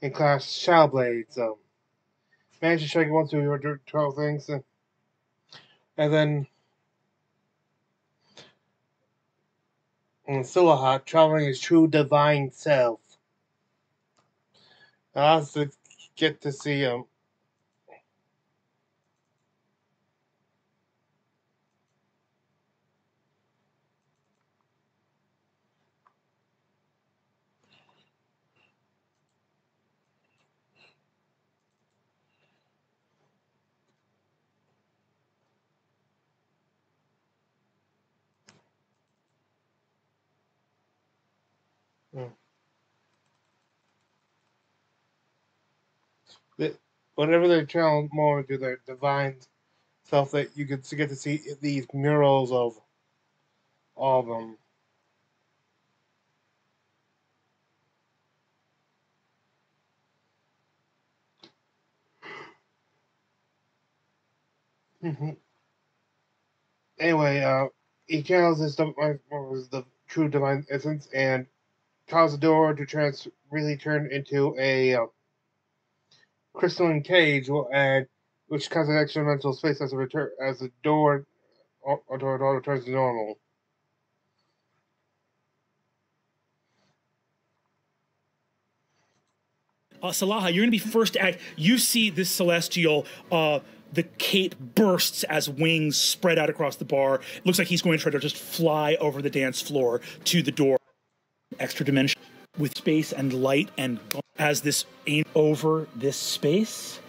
In class Shadow Blades. Um, manage to strike one through your twelve things, and, and then and Silahat traveling his true divine self. I also get to see him. Mm. That whenever they channel more into their divine self, that you could get to see these murals of all of them. hmm Anyway, uh, he channels his divine, was the true divine essence and cause the door to trans really turn into a uh, crystalline cage, will add, which causes extra mental space as a return as the door or, door, door returns to normal. uh, Silaha, you're going to be first act. You see this celestial. Uh, the cape bursts as wings spread out across the bar. It looks like he's going to try to just fly over the dance floor to the door. Extra dimension with space and light, and as this over this space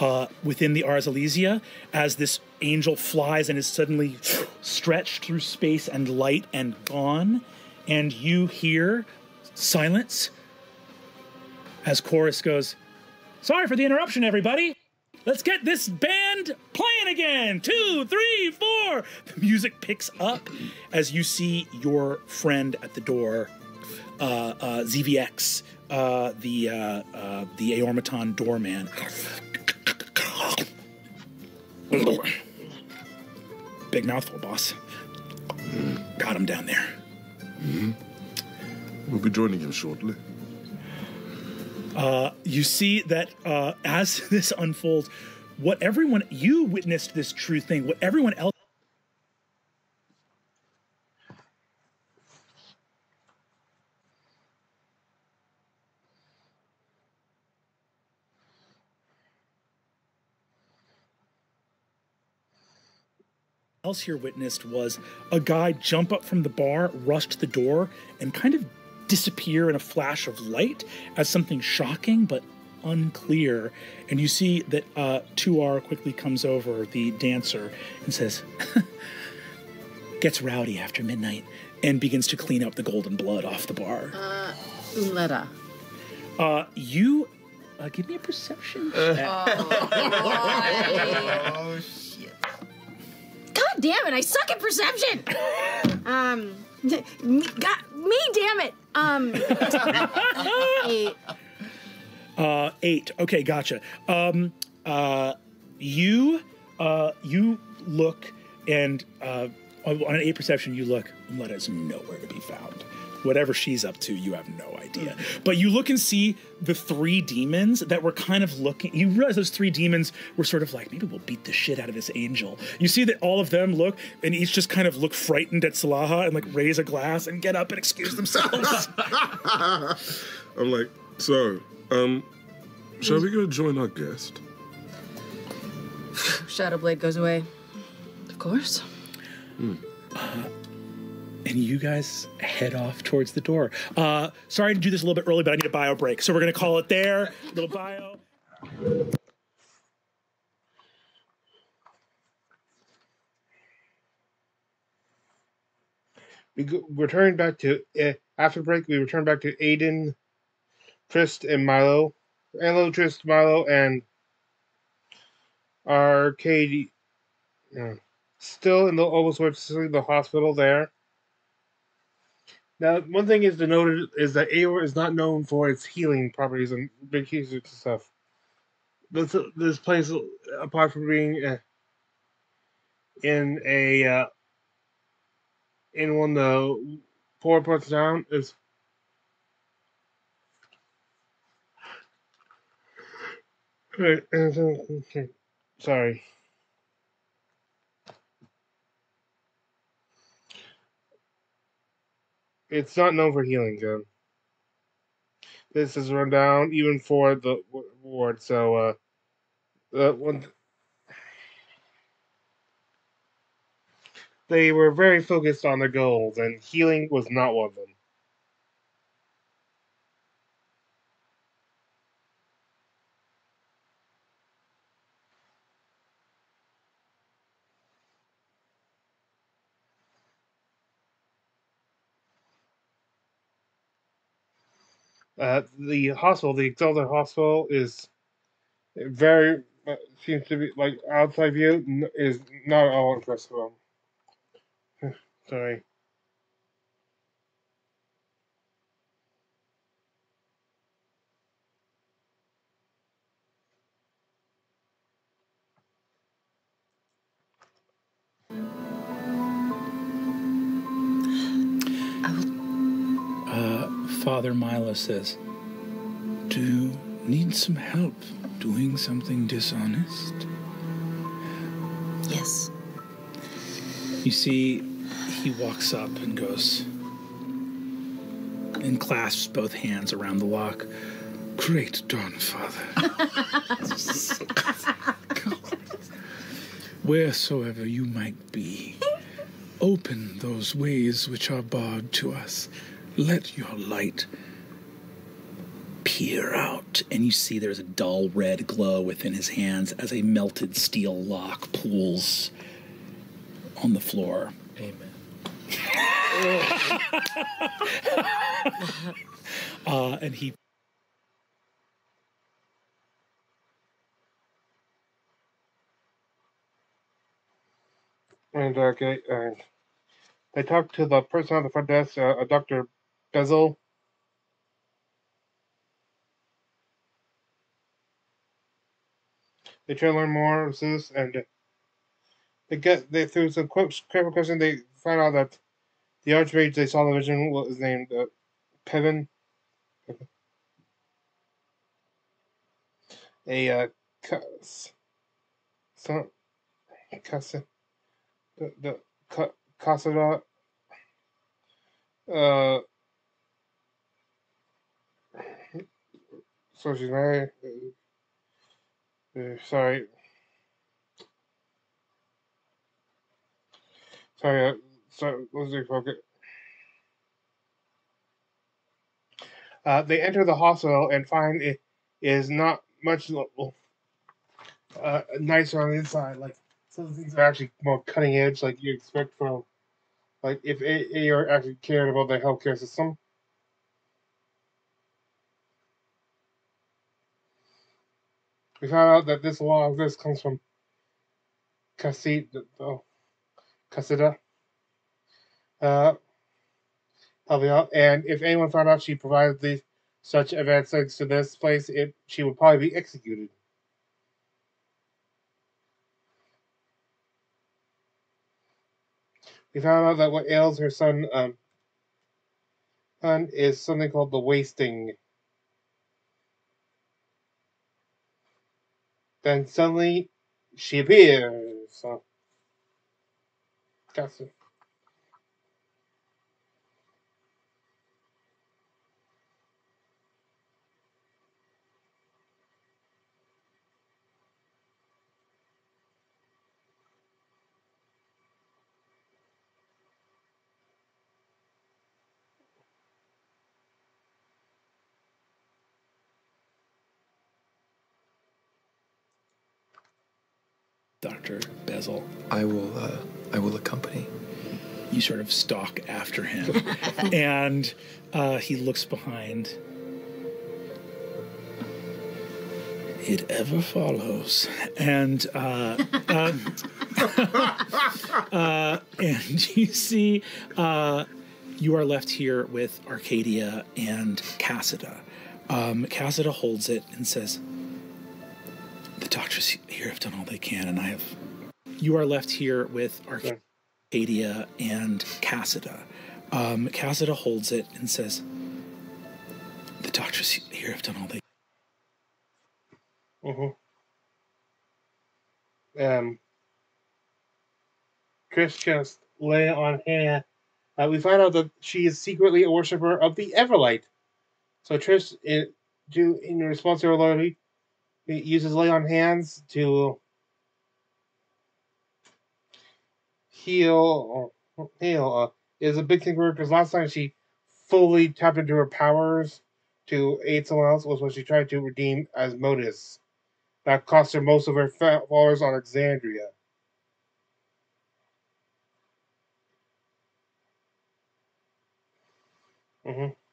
uh, within the Ars Elysia, as this angel flies and is suddenly stretched through space and light and gone, and you hear silence as chorus goes, Sorry for the interruption, everybody. Let's get this band playing again. Two, three, four. The music picks up as you see your friend at the door, ZVX, uh, the uh, uh, the Aeormaton doorman. Big mouthful, boss. Got him down there. Mm-hmm. We'll be joining him shortly. Uh, you see that uh, as this unfolds, what everyone you witnessed this true thing. What everyone else. Else here witnessed was a guy jump up from the bar, rush to the door, and kind of disappear in a flash of light as something shocking but unclear. And you see that uh, Tuar quickly comes over, the dancer, and says, gets rowdy after midnight, and begins to clean up the golden blood off the bar. Uh, Umleta. Uh, you uh, give me a perception. Oh, check. God damn it! I suck at perception. um, me, God, me, damn it. Um, eight. Uh, eight. Okay, gotcha. Um, uh, you, uh, you look and uh, on an eight perception, you look. Letta's nowhere to be found. Whatever she's up to, you have no idea. But you look and see the three demons that were kind of looking. You realize those three demons were sort of like, maybe we'll beat the shit out of this angel. You see that all of them look, and each just kind of look frightened at Silaha and like raise a glass and get up and excuse themselves. I'm like, so, um, shall we go join our guest? Shadowblade goes away. Of course. Uh, and you guys head off towards the door. Uh, sorry to do this a little bit early, but I need a bio break. So we're going to call it there. Little bio. We go, return back to uh, after break. We return back to Ayden, Trist, and Milo. Hello, Trist, Milo, and Arcady. Uh, still in the almost facility, the hospital there. Now, one thing is to note is that Aeor is not known for its healing properties and big healing stuff. This this place, apart from being uh, in a uh, in one of the poor parts of town, is Right, sorry. It's not known for healing, Jim. This is run down even for the ward. So, uh, the one they were very focused on their goals, and healing was not one of them. Uh, the hospital, the Exalted Hospital, is very uh, seems to be like outside view is not all impressive. Sorry. Father Milo says, Do you need some help doing something dishonest? Yes. You see, he walks up and goes and clasps both hands around the lock. Great Dawn Father, wheresoever you might be, open those ways which are barred to us. Let your light peer out. And you see there's a dull red glow within his hands as a melted steel lock pools on the floor. uh, and he And okay, and they talked to the person on the front desk, uh, uh, Doctor Bezel. They try to learn more of this, and they get they through some quick careful question. They find out that the Archmage they saw the vision was named uh, Pevin. A uh, Cas- son, Casa, the the Ca- Casada, uh, so she's married. Sorry. Sorry, uh, sorry, what was the focus? Uh, they enter the hospital and find it is not much uh, nicer on the inside. Like some of the things are actually more cutting edge, like you expect from, like if A- you're actually caring about the healthcare system. We found out that this law of this comes from Cassid, oh. Uh. And if anyone found out she provided these such advanced things to this place, it she would probably be executed. We found out that what ails her son, um, son is something called the wasting. Then suddenly, she appears. So, gotcha. Dr. Bezel. I will. Uh, I will accompany. You sort of stalk after him, and uh, he looks behind. It ever follows, and uh, um, uh, and you see uh, you are left here with Arcadia and Cassida. Um, Cassida holds it and says, "The doctors here have done all they can, and I have." You are left here with Arcadia and Cassida. Um, Cassida holds it and says, "The doctors here have done all they." Mm-hmm. Um, Chris just lay on hand. Uh, we find out that she is secretly a worshiper of the Everlight. So Trist, in, do in response to her loyalty, he uses lay on hands to heal. Heal uh, is a big thing for her because last time she fully tapped into her powers to aid someone else was when she tried to redeem Asmodeus. That cost her most of her followers on Exandria. Mm-hmm.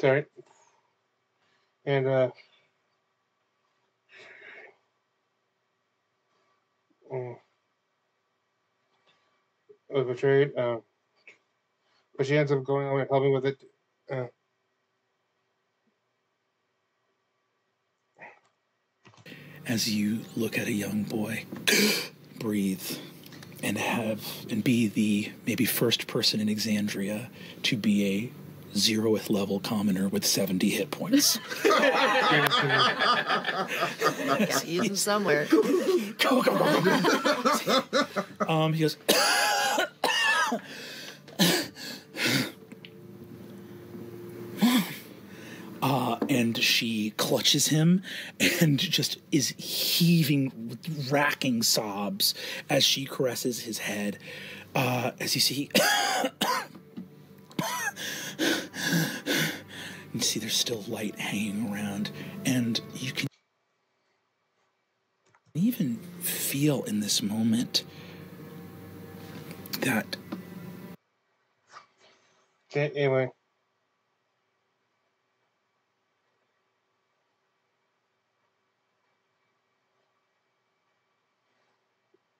Sorry. And uh mm, was betrayed. Uh, but she ends up going on and helping with it. Uh, as you look at a young boy breathe and have and be the maybe first person in Exandria to be a zeroth level commoner with 70 hit points. Gotta use them somewhere. um, he goes, Uh, and she clutches him and just is heaving with racking sobs as she caresses his head. Uh, as you see, you see there's still light hanging around, and you can even feel in this moment that okay, anyway.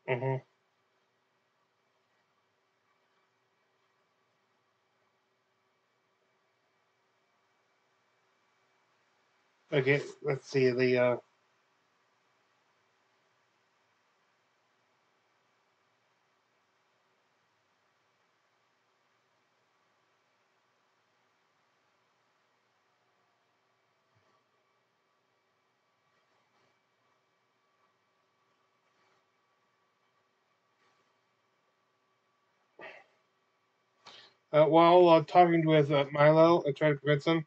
Mm-hmm. Okay, let's see the uh Uh, while uh, talking with uh, Milo and trying to convince him,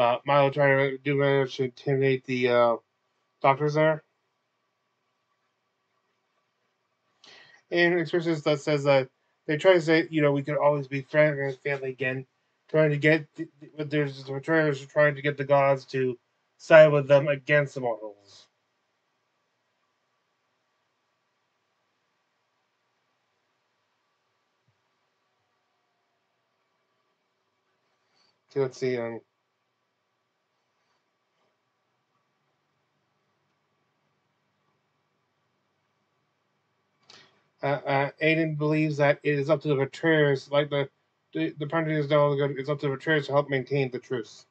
uh, Milo trying to do manage to intimidate the uh, doctors there. And expressions that says that they try to say, you know, we could always be friends and family again, trying to get, but there's the betrayers trying to get the gods to side with them against the mortals. Okay, let's see. Um, uh, uh, Ayden believes that it is up to the betrayers, like the the, the party is now it's up to the betrayers to help maintain the truce,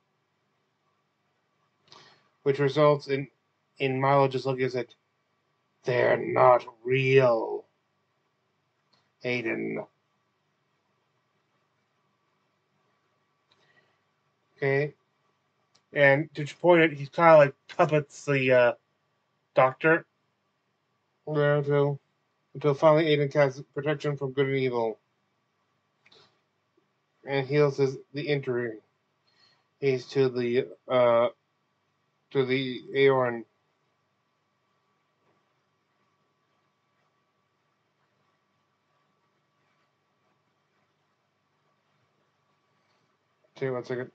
which results in in Milo just looking at it. They're not real, Ayden. Okay, and to point it, he's kind of like puppets the uh, doctor. There until until finally Ayden casts protection from good and evil and heals his the injury. He's to the uh to the Aeon. Okay, one second.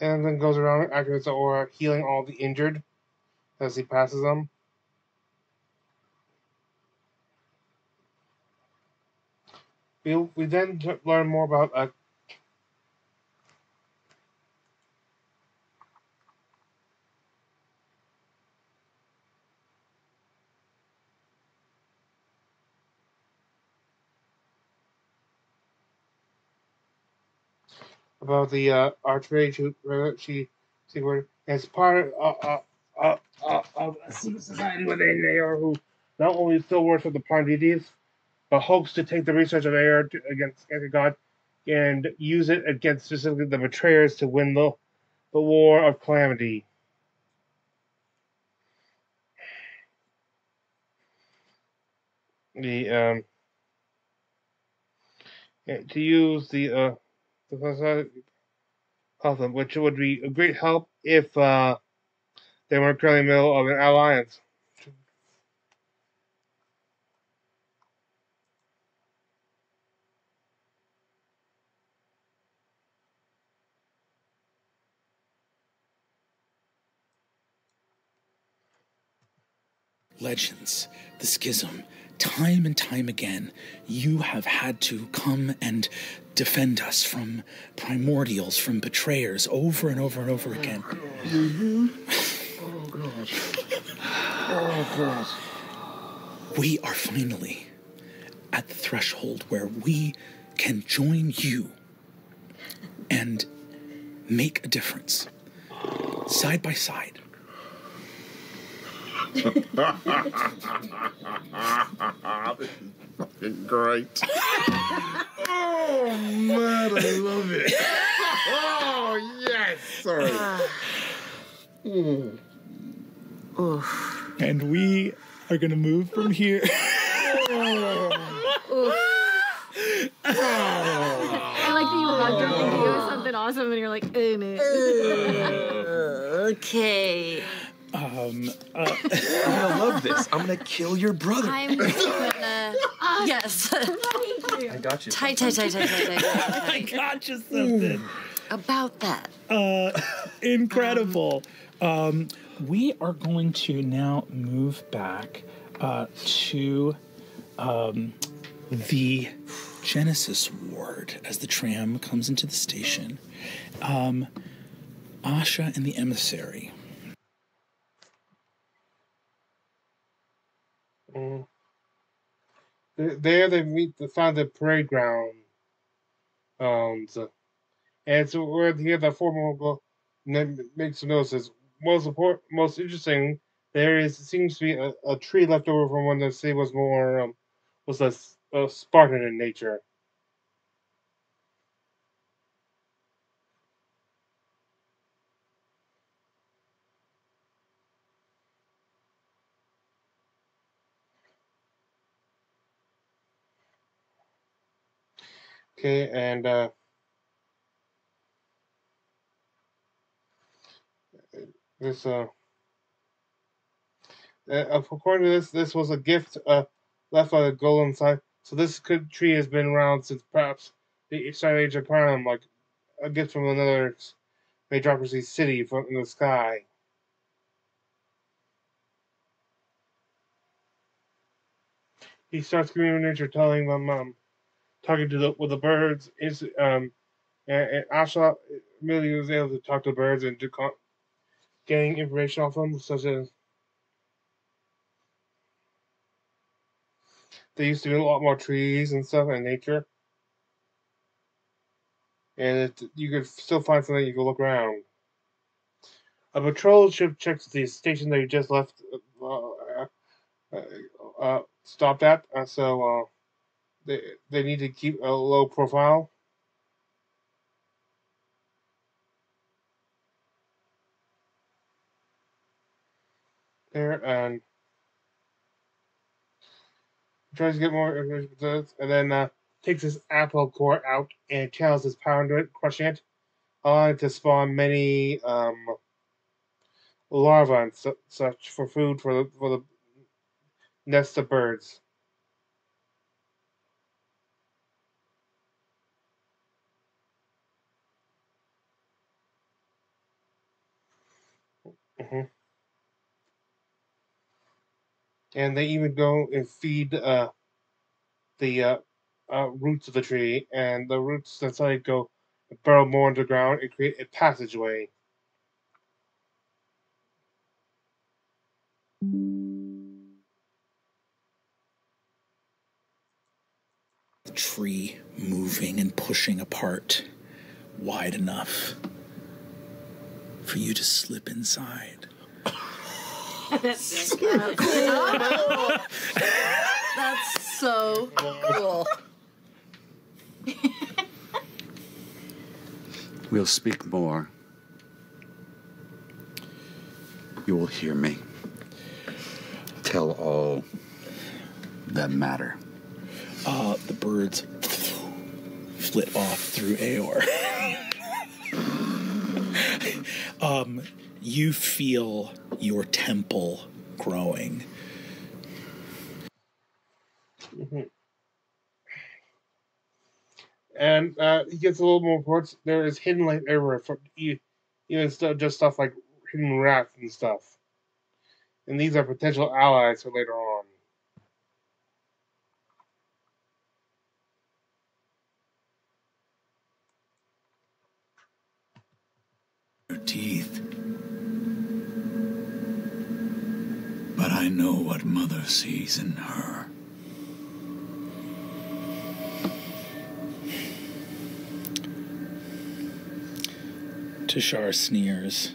And then goes around acting as the aura, healing all the injured as he passes them. We we then learn more about uh, about the uh, archmage who she as part of, uh, uh, uh, a secret society within Aeor who not only still works with the Pranditis, but hopes to take the research of Aeor to, against against God and use it against specifically the betrayers to win the the war of calamity. The um to use the uh the which would be a great help if uh, they were currently in the middle of an alliance. legends, the schism, time and time again, you have had to come and defend us from primordials, from betrayers, over and over and over again. Mm-hmm. Oh god. Oh god. We are finally at the threshold where we can join you and make a difference side by side. This is fucking great. oh man, I love it. Oh yes, sorry. Mm. And we are going to move from here. I like that you hugged her thinking it was something awesome, and you're like, "Eh, meh." okay. Um, uh, I'm gonna love this. I'm gonna kill your brother. I'm gonna. yes. I got you. Tight, tight, tight, tight, tight, tight. I got you something. About that. Uh, incredible. Um, we are going to now move back uh, to um, the Genesis Ward as the tram comes into the station. Um, Asha and the emissary. Mm. There they meet the find the parade ground. Um, so, and so where here the former go n- makes a notice is most important, most interesting. There is seems to be a, a tree left over from when the city was more um, was less uh, Spartan in nature. Okay, and uh, this uh, uh, according to this, this was a gift uh, left by the golden side. So this could, tree has been around since perhaps the Stone Age of Prime, like a gift from another Metropolis city from the sky. He starts communicating nature, telling them, um, talking to the with the birds. Is um, and, and Asha immediately was able to talk to birds and do con- getting information off them, such as they used to be a lot more trees and stuff in nature, and it, you could still find something you could look around. A patrol ship checks the station that you just left, uh, uh, uh, stopped at, so uh, they they need to keep a low profile. There and tries to get more information with this, and then uh, takes his apple core out and channels his power into it, crushing it, allowing it to spawn many um, larvae and su- such for food for the for the nest of birds. Hmm And they even go and feed uh, the uh, uh, roots of the tree, and the roots inside go burrow more underground and create a passageway. The tree moving and pushing apart wide enough for you to slip inside. That's cool. That's so cool. We'll speak more. You will hear me. Tell all that matter. Uh, the birds flit off through Aeor. um, you feel your temple growing. hmm And uh, he gets a little more reports. There is hidden life everywhere, e- even stuff, just stuff like hidden rats and stuff. And these are potential allies for later on. her teeth. But I know what Mother sees in her. Tashar sneers.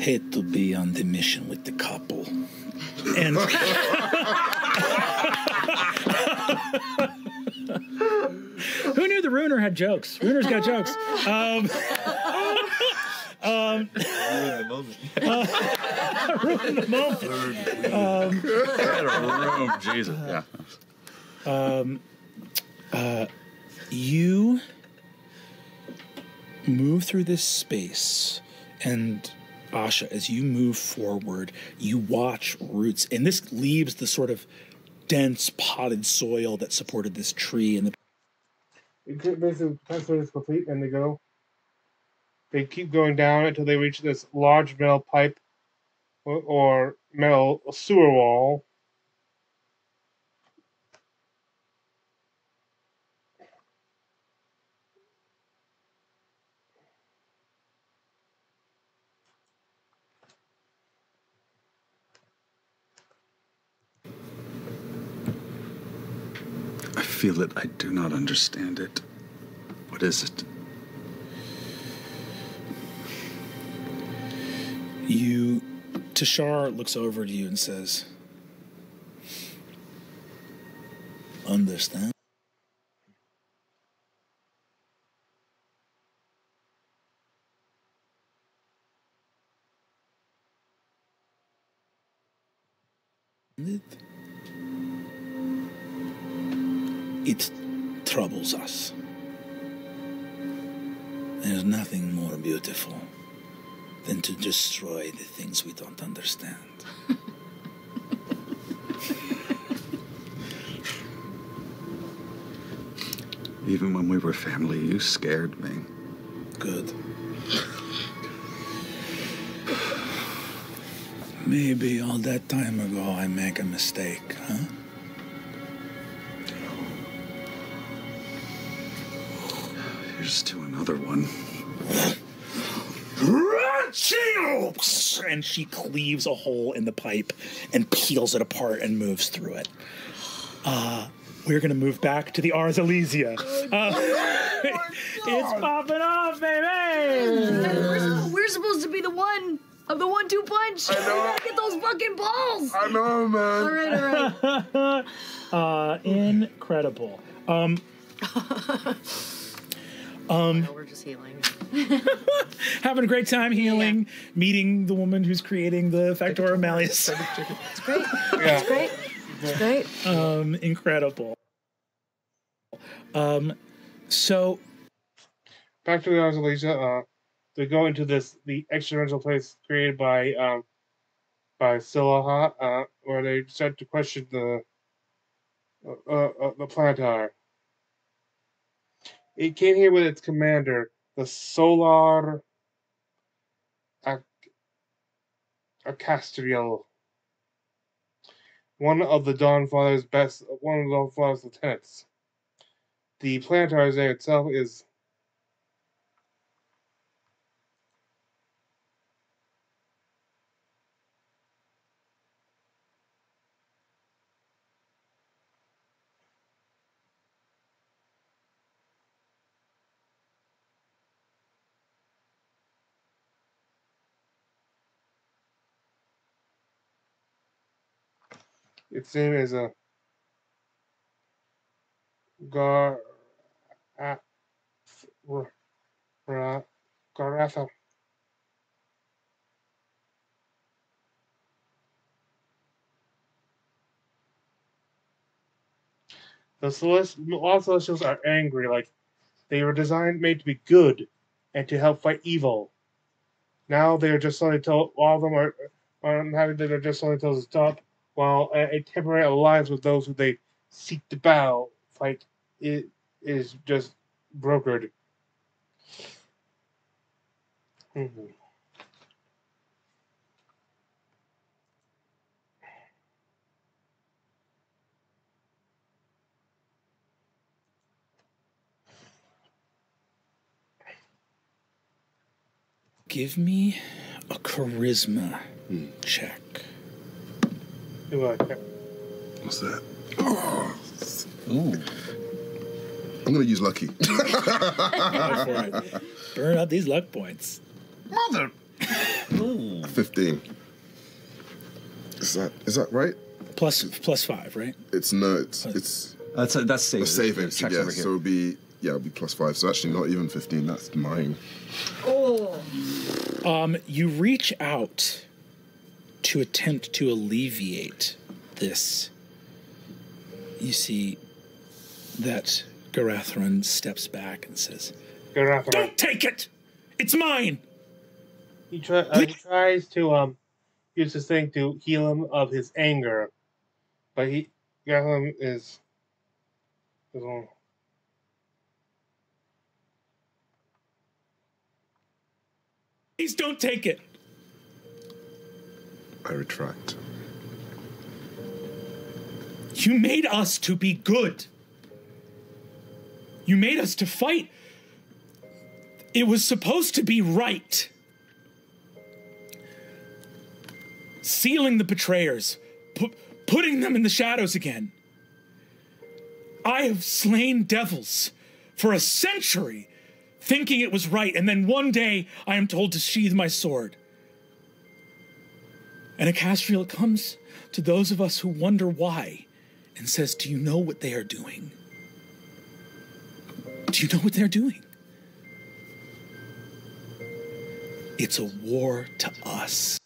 Hate to be on the mission with the couple. And who knew the Ruiner had jokes? Ruiner's got jokes. Um, um, Ruin the moment. uh, ruin the moment. Um, Get a room, Jesus. Yeah. Um, uh, you move through this space, and Asha, as you move forward, you watch roots, and this leaves the sort of dense potted soil that supported this tree and the It could- basically, passageway is complete, and they go. They keep going down until they reach this large metal pipe or, metal sewer wall. I feel it. I do not understand it. What is it? You, Tashar looks over to you and says, Understand? It, it troubles us. There's nothing more beautiful than to destroy the things we don't understand. Even when we were family, you scared me. Good. Maybe all that time ago I make a mistake, huh? Here's to another one. And she cleaves a hole in the pipe and peels it apart and moves through it. Uh, we're gonna move back to the Ars Elysia. Uh, it's popping off, baby! We're, we're supposed to be the one of the one-two punch. I know. We get those fucking balls. I know, man. All right, all right. uh, incredible. Um, um, we're just healing. having a great time healing, meeting the woman who's creating the Factora Malleus. It's great. It's great. It's great. Um, incredible. Um, so back to the Ars Elysia, uh, they go into this the extra-dimensional place created by um by Silaha, uh, where they start to question the uh, uh, uh, the Planetar. It came here with its commander, the Solar Ac- Acastriel, one of the Dawn Dawnfather's best, one of the Dawn Dawnfather's lieutenants. The Planetar's name itself is Its name is a Gar Garatha. The Celestials are angry, like they were designed, made to be good, and to help fight evil. Now they are just suddenly told, all of them are, are that they're just suddenly told to stop, while a, a temporary alliance with those who they seek to bow fight it is just brokered. Mhm. give me a charisma check. Do I- What's that? Ooh. I'm gonna use lucky. Go for it. Burn out these luck points. Mother. Ooh. Fifteen. Is that is that right? Plus plus five, right? It's no. It's it's that's a, that's saving. A saving. Checks So, yeah, so it'll be yeah, it'll be plus five. So actually, not even fifteen. That's mine. Oh. Um, you reach out to attempt to alleviate this. You see that Garathron steps back and says, Garathron. Don't take it! It's mine! He, try, uh, he tries to um use this thing to heal him of his anger, but he Gatham is. is on- Please don't take it! I retract. You made us to be good. You made us to fight. It was supposed to be right. Sealing the betrayers, pu- putting them in the shadows again. I have slain devils for a century, thinking it was right, and then one day I am told to sheathe my sword. And a Castriel comes to those of us who wonder why and says, Do you know what they are doing? Do you know what they're doing? It's a war to us.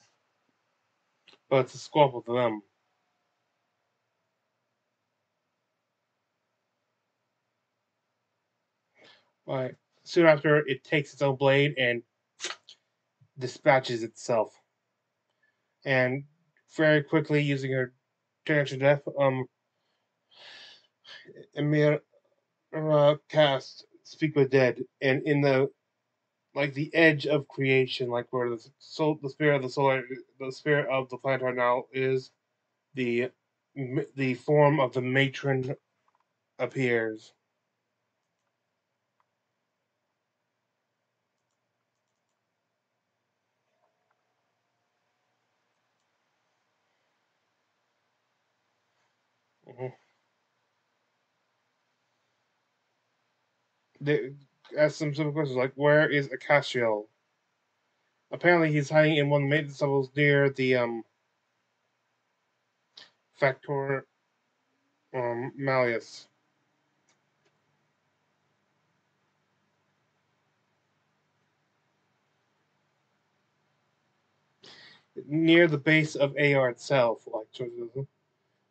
But it's a squabble to them. But soon after, it takes its own blade and dispatches itself. And very quickly, using her turn to Death, um, Emir uh, cast Speak with Dead, and in the like the edge of creation, like where the soul, the spirit of the solar, the spirit of the planet right now is, the the form of the matron appears. They ask some simple questions like, "Where is Acacio?" Apparently, he's hiding in one of the maintenance levels near the um Factor um Malleus. Near the base of Aeor itself, like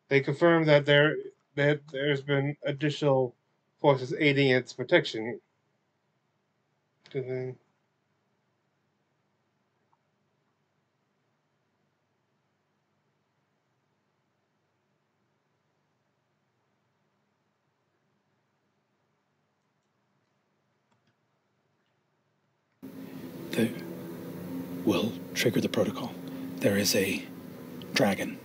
they confirm that there that there's been additional forces aiding its protection. They will trigger the protocol. There is a dragon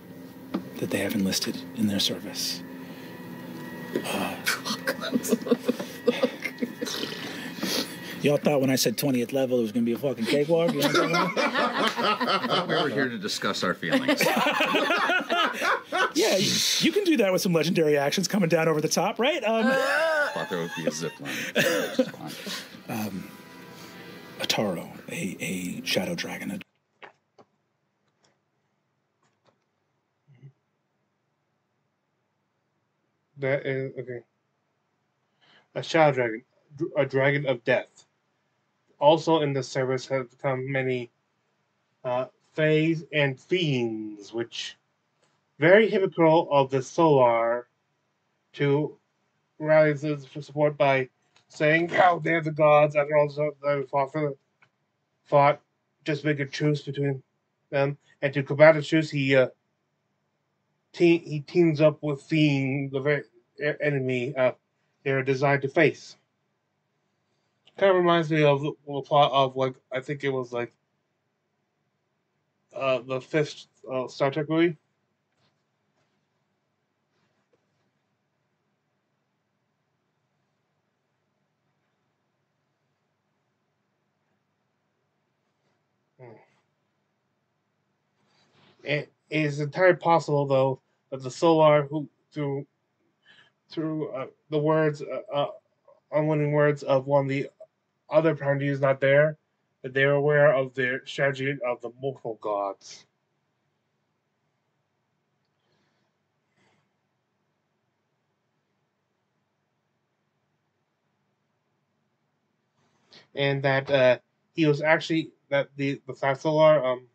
that they have enlisted in their service. Uh, y'all thought when I said 20th level it was going to be a fucking cakewalk? You know what I'm talking about? we were here to discuss our feelings. yeah, you, you can do that with some legendary actions coming down over the top, right? Um, Thought there would be a zip line. um, Ataro, a, a shadow dragon. That is okay. A shadow dragon, a dragon of death. Also in the service have come many uh, fays and fiends, which very hypocritical of the Solar to this for support by saying how they're the gods all the they fought for fought just make a truce between them and to combat the truce he uh te- he teams up with Fiend, the very e- enemy uh, they're designed to face. Kind of reminds me of the, plot of like I think it was like uh, the fifth uh, Star Trek movie. Hmm. It is entirely possible, though, that the Solar, who through through uh, the words, uh, uh, words of one of the other Parandi's not there, that they're aware of the strategy of the multiple gods. And that uh, he was actually that the the Fat Solar um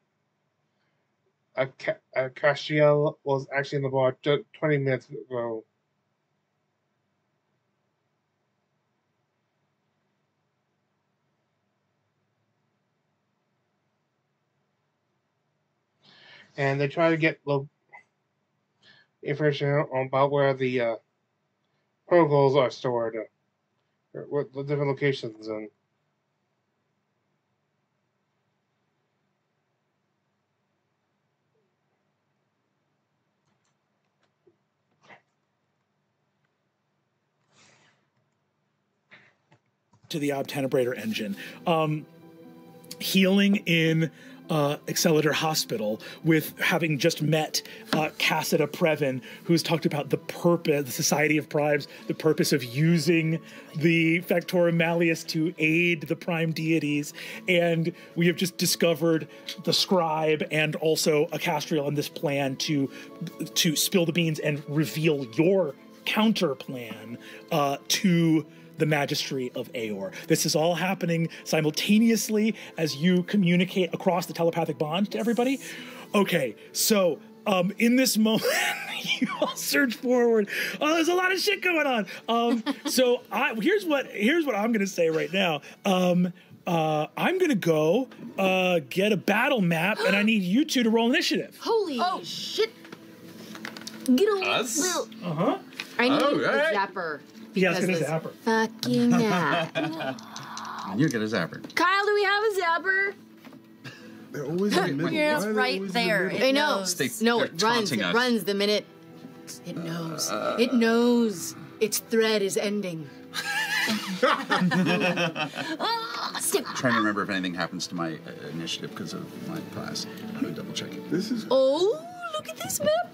a, a Castiel was actually in the bar 20 minutes ago. And they try to get lo- information on about where the uh, protocols are stored, uh, or what the different locations and. to the obtenebrator engine. Um, healing in uh, Accelerator Hospital with having just met uh, Cassida Previn, who's talked about the purpose, the Society of Primes, the purpose of using the Factorum Malleus to aid the Prime deities. And we have just discovered the scribe and also a Castriel in this plan to to spill the beans and reveal your counter plan uh, to the magistry of Aeor. This is all happening simultaneously as you communicate across the telepathic bond to everybody. Okay, so um, in this moment, you all surge forward. Oh, there's a lot of shit going on. Um, so I, here's what here's what I'm gonna say right now. Um, uh, I'm gonna go uh, get a battle map, and I need you two to roll initiative. Holy shit! Get a Us? little. Uh huh. I need Oh, a right. zapper. Yeah, I was because gonna this zapper. Fucking app. You get a zapper. Kyle, do we have a zapper? They're always in the middle. Yeah, it's right always in the there. middle? It know. knows. They- no, it runs. taunting It us. runs the minute. It knows. it knows. Its thread is ending. Ah, stick. trying to remember if anything happens to my uh, initiative because of my class. I'm gonna double check it. This is Oh, look at this map.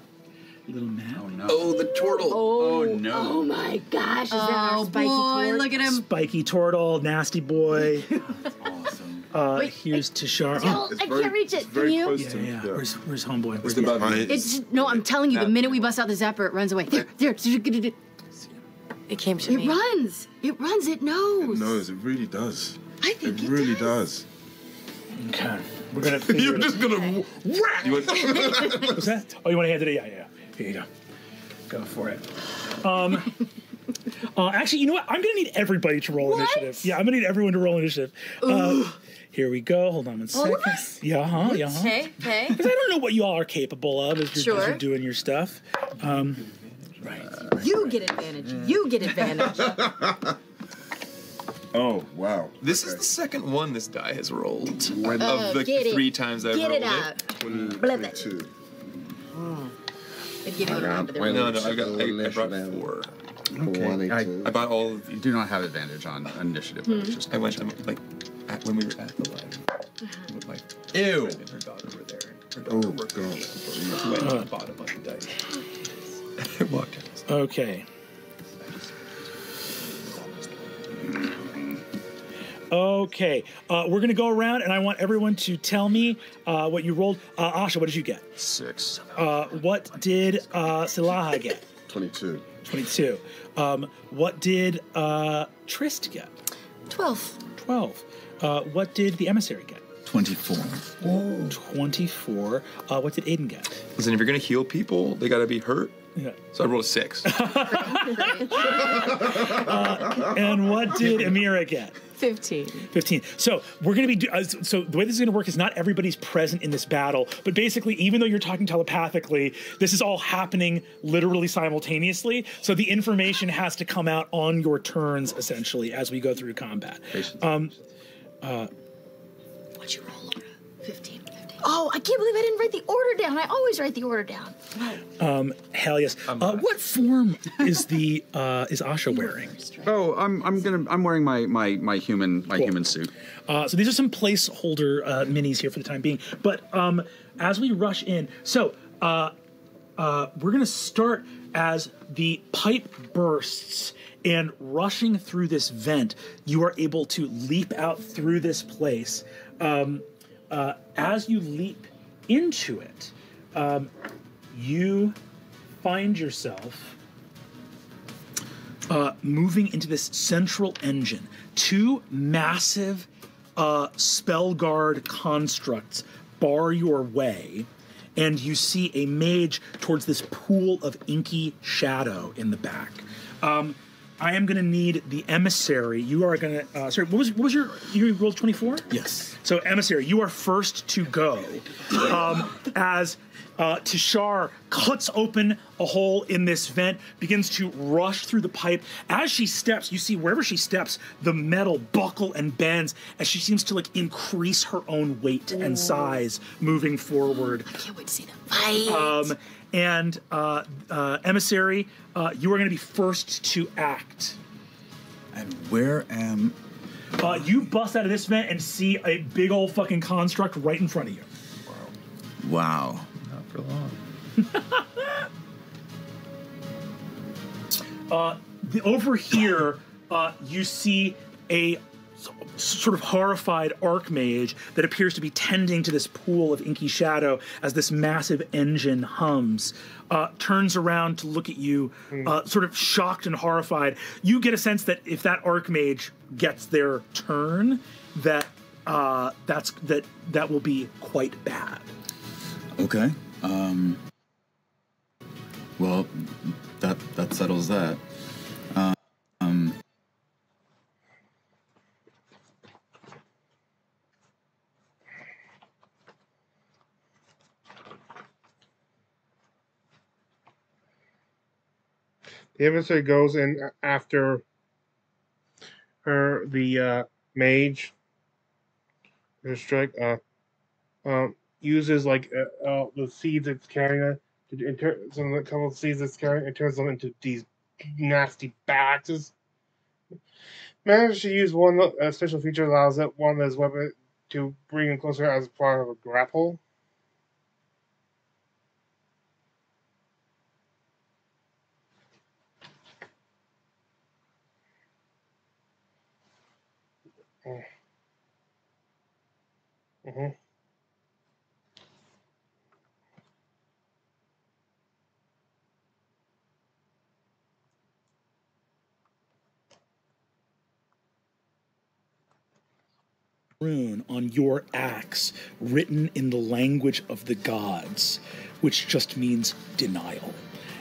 Little map. Oh no. Oh, the turtle. Oh, no. Oh my gosh! Is that our Oh spiky boy, tort? look at him. Spiky Turtle, Nasty Boy. Awesome. Uh, Wait, here's Tashar. Oh, I very- can't reach it. it's Can you? close Yeah, yeah. yeah. Where's Where's Homeboy? Where's It's about Behind. It's no. I'm telling you. The minute we bust out the zapper, it runs away. There, there. It It came to me. It runs. It runs. It knows. It knows. It really does. I think It it, really does. does. Okay. We're gonna. Figure You're just gonna. You What's that? Oh, you want to hand it? Yeah, yeah. Here you go. Go for it. Um. Uh, actually, you know what? I'm gonna need everybody to roll What? initiative. Yeah, I'm gonna need everyone to roll initiative. Uh, here we go. Hold on one All second. of us? Yeah, huh? Yeah, huh? Okay, okay. Because I don't know what you all are capable of as you're, as you're doing your stuff. Um, right. You get advantage. You get advantage. Oh wow. This is the second one this die has rolled. When- Uh, of the get it. three times I've Get rolled it out. It. 22. I'd give you a round, but they're No, no, I've got. I, I brought four. Okay. I, I bought all of you do not have advantage on initiative. but it's hmm. just I went to, like at, when we were at the live. Uh-huh. With my Ew. and her daughter were there. Her Oh daughter worked god. We went and uh. bought a bunch of dice. Oh, I walked in. Okay. Okay, uh, we're gonna go around, and I want everyone to tell me uh, what you rolled. Uh, Asha, what did you get? six. Uh, what did uh, Silaha get? 22. Twenty-two. Um, what did uh, Trist get? twelve. Twelve. Uh, what did the emissary get? 24. Twenty-four. Uh, what did Ayden get? Listen, if you're gonna heal people, they gotta be hurt. Yeah. So I rolled a six. And what did Emhira get? 15. 15. So we're going to be, do- uh, so the way this is going to work is not everybody's present in this battle, but basically, even though you're talking telepathically, this is all happening literally simultaneously. So the information has to come out on your turns, essentially, as we go through combat. Um, What'd you roll, Laura? Fifteen. Oh, I can't believe I didn't write the order down. I always write the order down. um, hell yes. Uh, what form is the uh, is Asha wearing? Oh, I'm I'm gonna I'm wearing my my my human my Cool. human suit. Uh, so these are some placeholder uh, minis here for the time being. But um, as we rush in, so uh, uh, we're going to start as the pipe bursts and rushing through this vent, you are able to leap out through this place. Um, uh, as you leap into it, um, you find yourself uh, moving into this central engine. Two massive uh, spell guard constructs bar your way, and you see a mage towards this pool of inky shadow in the back. Um, I am going to need the emissary. You are going to. Uh, sorry, what was what was your you rolled twenty four? Yes. So emissary, you are first to go. Um, as uh, Tishar cuts open a hole in this vent, begins to rush through the pipe. As she steps, you see wherever she steps, the metal buckle and bends as she seems to like increase her own weight and size moving forward. I can't wait to see the fight. Um, and uh, uh, emissary, uh, you are going to be first to act. And where am Uh, you bust out of this vent and see a big old fucking construct right in front of you. Wow. Not for long. Uh, the, over here, uh, you see a s- sort of horrified archmage that appears to be tending to this pool of inky shadow as this massive engine hums. Uh, turns around to look at you, uh, sort of shocked and horrified. You get a sense that if that archmage gets their turn, that uh, that's that that will be quite bad. Okay. Um. Well, that that settles that. The emissary goes in after her, the uh, mage. Her strike uh, um, uses like uh, the seeds it's carrying. To inter- some of the couple of seeds it's carrying, it turns them into these nasty axes. Managed to use one uh, special feature allows it one of his weapon to bring him closer as part of a grapple. Mm-hmm. rune on your axe written in the language of the gods, which just means denial.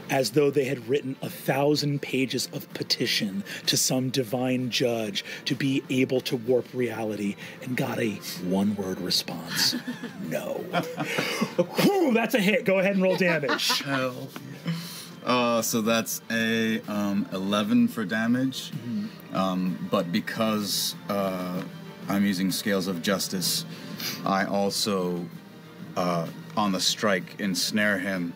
As though they had written a thousand pages of petition to some divine judge to be able to warp reality and got a one word response no. Whew, that's a hit. Go ahead and roll damage. Uh, so that's a um, 11 for damage. Um, but because uh, I'm using Scales of Justice, I also, uh, on the strike, ensnare him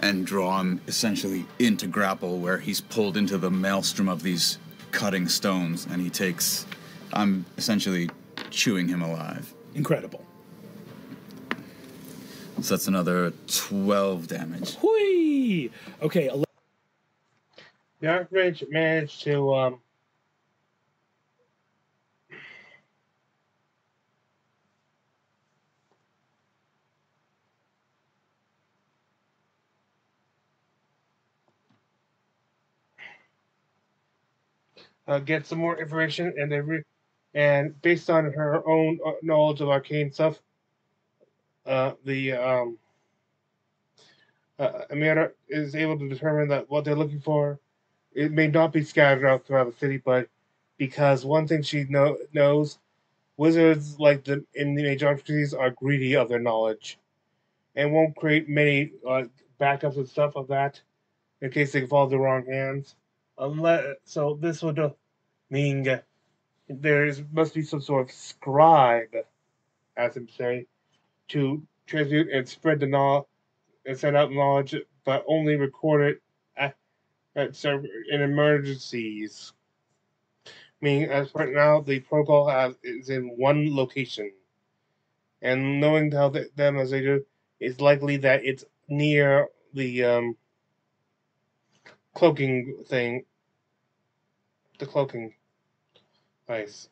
and draw him essentially into grapple, where he's pulled into the maelstrom of these cutting stones, and he takes. I'm essentially chewing him alive. Incredible. So that's another 12 damage. Whee! Okay, ele- The Archmage managed to um, uh, get some more information, and they re- and based on her own uh, knowledge of arcane stuff, uh, the um, uh, Emhira is able to determine that what they're looking for it may not be scattered out throughout the city, but because one thing she know, knows, wizards like the in the major entities are greedy of their knowledge, and won't create many uh, backups and stuff of that in case they fall the wrong hands. Unless so, this would uh, mean uh, there is must be some sort of scribe, as him say, to transmute and spread the knowledge and send out knowledge, but only record it at, at serv- in emergencies. Meaning, as right now, the protocol has is in one location, and knowing how th- them as they do, it's likely that it's near the um, cloaking thing. The cloaking place.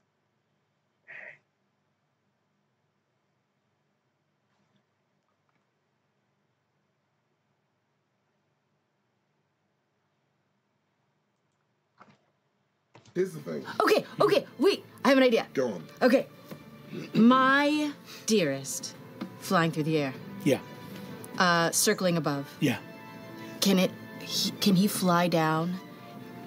Here's the thing. Okay, okay, wait. I have an idea. Go on. Okay. My dearest, flying through the air, yeah, uh, circling above. yeah. Can it? He, can he fly down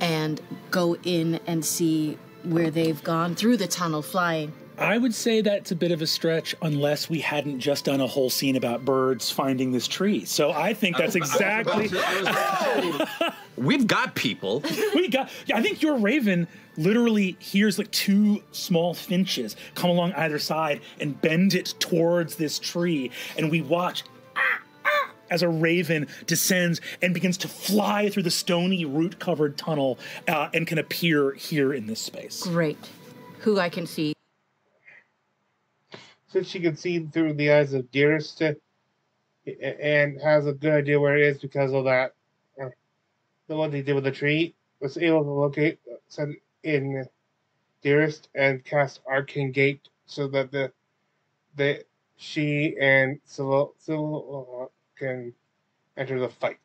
and go in and see where they've gone through the tunnel, flying? I would say that's a bit of a stretch unless we hadn't just done a whole scene about birds finding this tree. So I think that's exactly. We've got people. we got. I think your raven literally hears like two small finches come along either side and bend it towards this tree, and we watch. As a raven descends and begins to fly through the stony root covered tunnel uh, and can appear here in this space. Great. who I can see. Since she can see through the eyes of Dearest uh, and has a good idea where it is because of that, uh, the what they did with the tree, was able to locate uh, set in Dearest and cast Arcane Gate so that the the she and Scylla, Scylla uh, can enter the fight.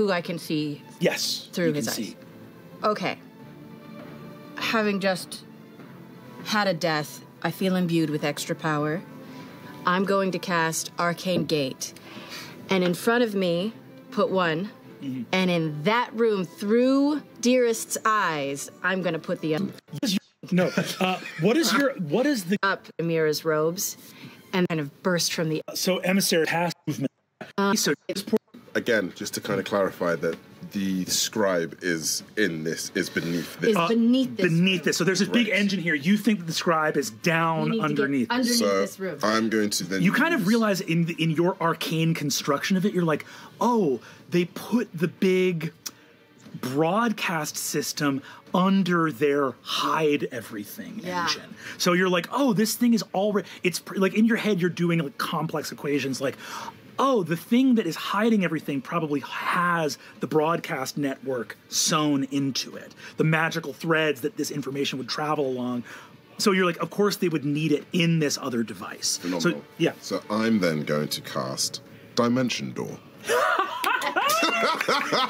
Who I can see Yes. through his eyes. see. Okay. Having just had a death, I feel imbued with extra power. I'm going to cast Arcane Gate. And in front of me, put one. Mm-hmm. And in that room, through Dearest's eyes, I'm going to put the other. No. Uh, what is your what is the up Emhira's robes and kind of burst from the so emissary pass movement? Uh, so Again, just to kind of clarify that the scribe is in this, is beneath this. Is uh, beneath this beneath this. So there's this big engine here. You think that the scribe is You down need to get underneath. underneath so this room. I'm going to then. You kind of realize in the, in your arcane construction of it, you're like, oh, they put the big broadcast system under their hide everything Yeah. engine. So you're like, oh, this thing is already. It's pr- like in your head, you're doing like complex equations, like. Oh, the thing that is hiding everything probably has the broadcast network sewn into it. The magical threads that this information would travel along. So you're like, of course they would need it in this other device. Phenomenal. So yeah. So I'm then going to cast Dimension Door.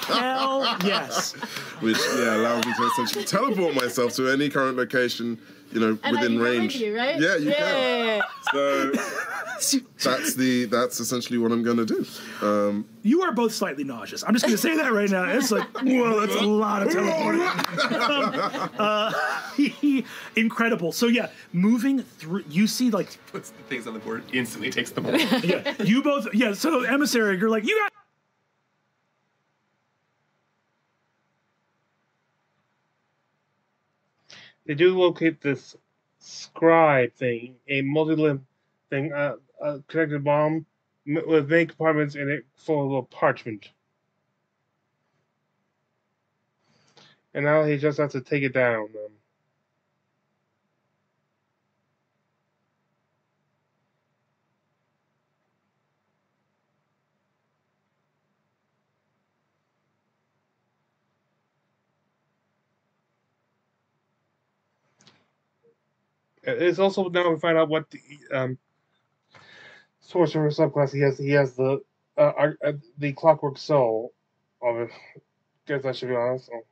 Hell yes. Which yeah allows me to essentially teleport myself to any current location, you know, And within can range. with you, right? Yeah, you Yeah. can. So that's the that's essentially what I'm gonna do. Um, You are both slightly nauseous. I'm just going to say that right now. It's like, whoa, that's a lot of teleporting. uh, incredible. So yeah, moving through, you see like Puts the things on the board, instantly takes them all. yeah, you both yeah. So emissary, you're like you got. They do locate this scribe thing, a multi-limb thing, uh, a connected bomb with many compartments in it full of parchment. And now he just has to take it down. Um, It's also now we find out what the um, sorcerer subclass he has. He has the uh, uh, the clockwork soul of it. Guess I should be honest. Oh.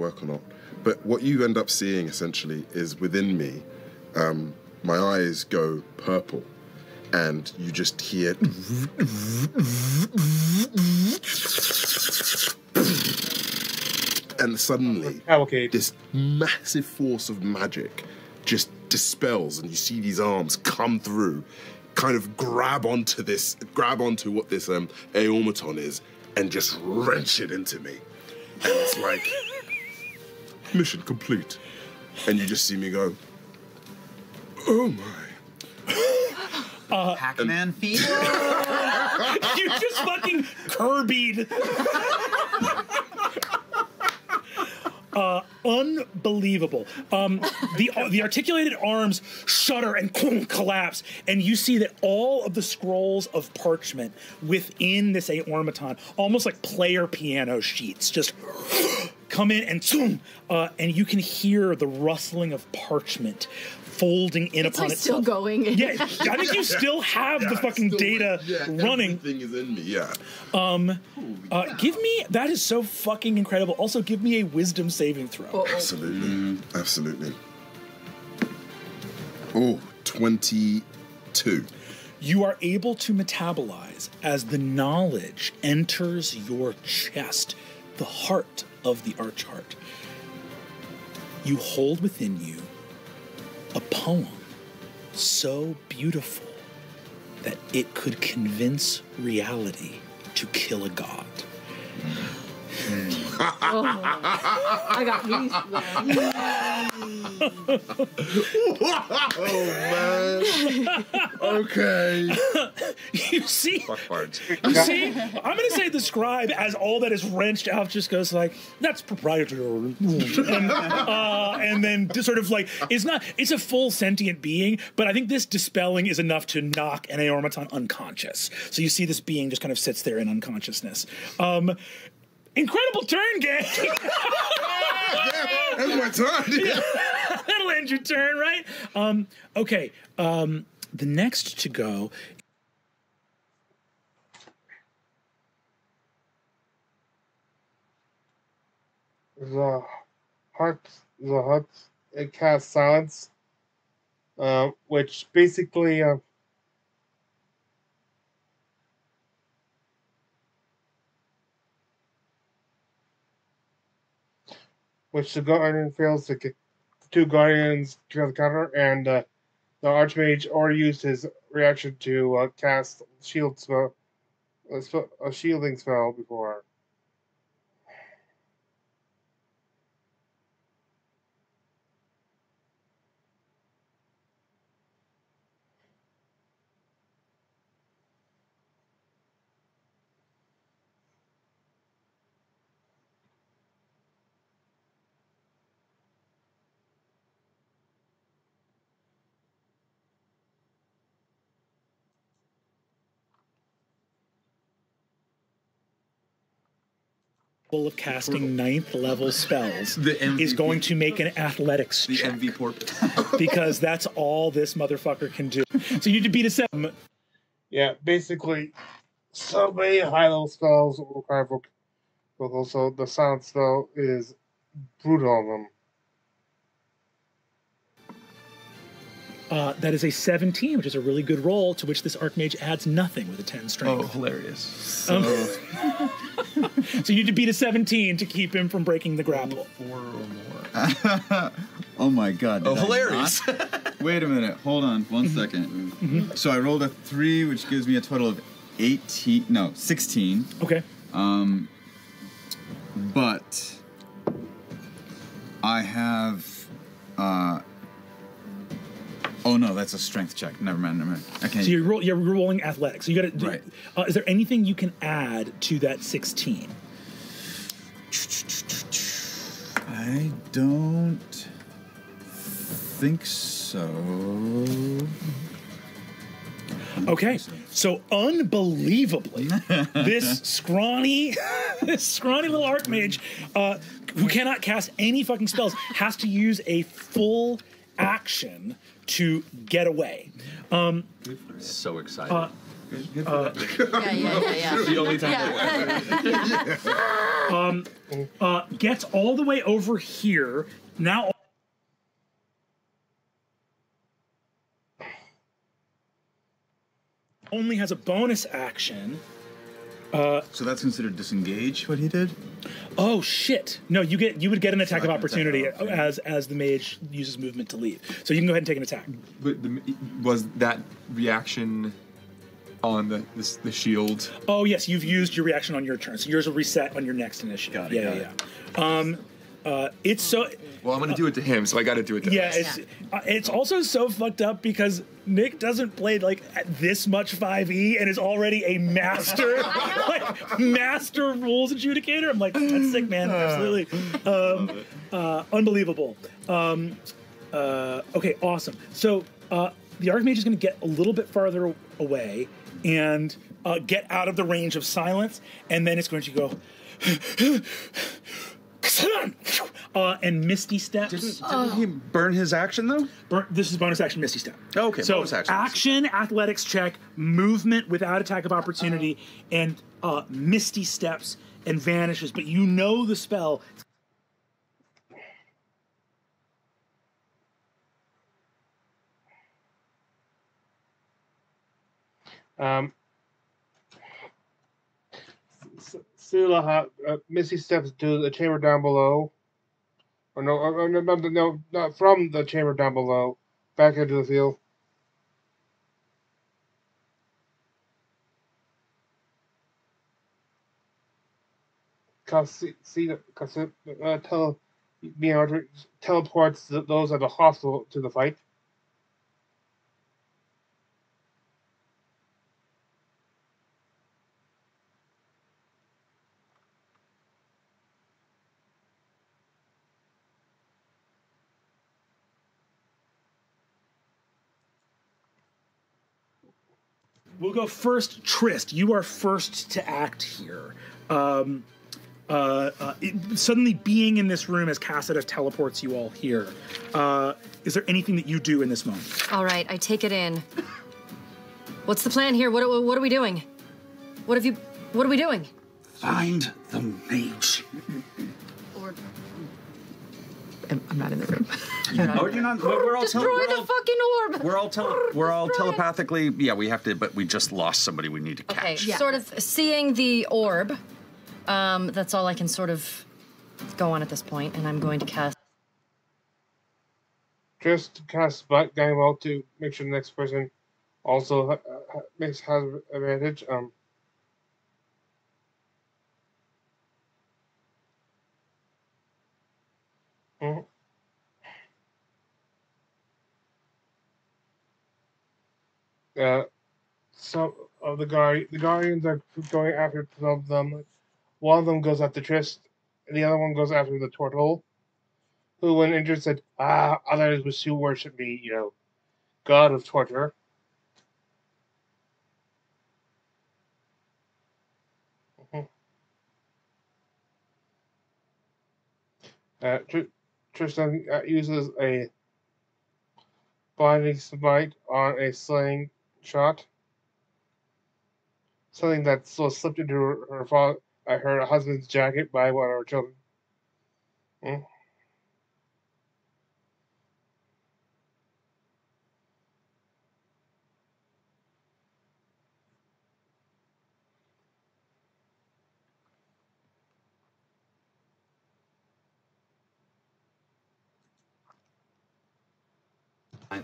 Work or not. But what you end up seeing essentially is within me, um, my eyes go purple, and you just hear. And suddenly, this massive force of magic just dispels, and you see these arms come through, kind of grab onto this, grab onto what this um, Aeormaton is, and just wrench it into me. And it's like, mission complete. And you just see me go, oh my. Uh, Pac-Man feet. you just fucking Kirby'd. Uh, unbelievable. Um, the the articulated arms shudder and collapse, and you see that all of the scrolls of parchment within this Aeormaton, almost like player piano sheets, just come in and zoom, uh, and you can hear the rustling of parchment folding in It's upon like itself. still going. Yeah, I think you still have the fucking still- data yeah, running. Everything is in me. Yeah. Um, uh, give me that is so fucking incredible. Also, give me a wisdom saving throw. Absolutely. Absolutely. Oh, 22. You are able to metabolize as the knowledge enters your chest, the heart of the arch heart. You hold within you a poem so beautiful that it could convince reality to kill a god. I got me. oh man. okay. you see, Fuck bards. you see, I'm gonna say the scribe as all that is wrenched out just goes like, that's proprietary, and, uh, and then just sort of like it's not, it's a full sentient being, but I think this dispelling is enough to knock an Aeormaton unconscious. So you see this being just kind of sits there in unconsciousness. Um, incredible turn, gang. That's my turn. Yeah. That'll end your turn, right? Um, okay. Um, the next to go the heart the heart it casts silence uh, which basically uh, which the guardian fails to get the two guardians to the counter and uh, the archmage already used his reaction to uh, cast shield spell a, spell, a shielding spell before of casting ninth level spells is going to make an athletics The check MV porp. because that's all this motherfucker can do. So you need to beat a seven. Yeah, basically, so many high level spells require voc- vocal, so the sound spell is brutal on them. Uh, that is a 17, which is a really good roll, to which this Archmage adds nothing with a 10 strength. Oh, hilarious. Um, so you need to beat a 17 to keep him from breaking the grapple. Four or more. oh my god. Oh, hilarious. Wait a minute. Hold on one second. So I rolled a three, which gives me a total of 18. No, 16. Okay. Um, but I have. Uh, oh no, that's a strength check. Never mind. Never mind. Okay. So you're, roll, you're rolling athletics. So you got to. Right. Uh, is there anything you can add to that 16? I don't think so. Okay, so unbelievably, this scrawny, this scrawny little archmage, uh, who cannot cast any fucking spells, has to use a full action to get away. Um, So excited. uh, uh, Yeah, yeah, yeah, yeah. The only time Yeah. um, uh, gets all the way over here. Now, only has a bonus action. Uh, so that's considered disengage. What he did? Oh shit! No, you get you would get an attack of Attack of opportunity opportunity. as as the mage uses movement to leave. So you can go ahead and take an attack. But the, was that reaction on the the, the shield? Oh yes, you've used your reaction on your turn, so yours will reset on your next initiative. Got it, yeah, got yeah, it. yeah. Um, uh, it's so Well, I'm gonna do it to him, so I got to do it to yeah. us. It's uh, it's also so fucked up because Nick doesn't play like this much five E and is already a master like master rules adjudicator. I'm like that's sick, man. Absolutely, um, uh, unbelievable. Um, uh, okay, awesome. So uh, the Archmage is going to get a little bit farther away and uh, get out of the range of silence, and then it's going to go. Uh, and Misty steps. Didn't, didn't he burn his action though? Burn, this is bonus action Misty step. Okay, so bonus action. action, athletics check, movement without attack of opportunity, and uh, Misty steps and vanishes. But you know the spell. Um, S- Sula, ha- uh, Missy steps to the chamber down below. Or no, or, or no, no, no, not from the chamber down below, back into the field. Cause uh, tele, teleports those at the hospital to the fight. We'll go first, Trist. You are first to act here. Um, uh, uh, it- suddenly, being in this room as Cassidus teleports you all here. Uh, is there anything that you do in this moment? All right, I take it in. What's the plan here? What, what are we doing? What have you? What are we doing? Find the mage. Or I'm, I'm not in the room. Oh, you're not. We're, we're all destroy tele- we're the all- fucking orb. We're all tele- we're all telepathically. Yeah, we have to, but we just lost somebody we need to Okay, catch. sort of seeing the orb. Um, that's all I can sort of go on at this point, and I'm going to cast. just cast spot game well to make sure the next person also ha- ha- makes has advantage. Um, mhm. Uh, some of the guard the guardians are going after some of them. One of them goes after Trist, and the other one goes after the turtle who, when injured, said, Ah, others will still worship me, you know, god of torture. Mhm. Uh, Tr- Tristan uh, uses a blinding smite on a slaying shot. Something that still slipped into her, her, uh, her husband's jacket by one of her children. Mm.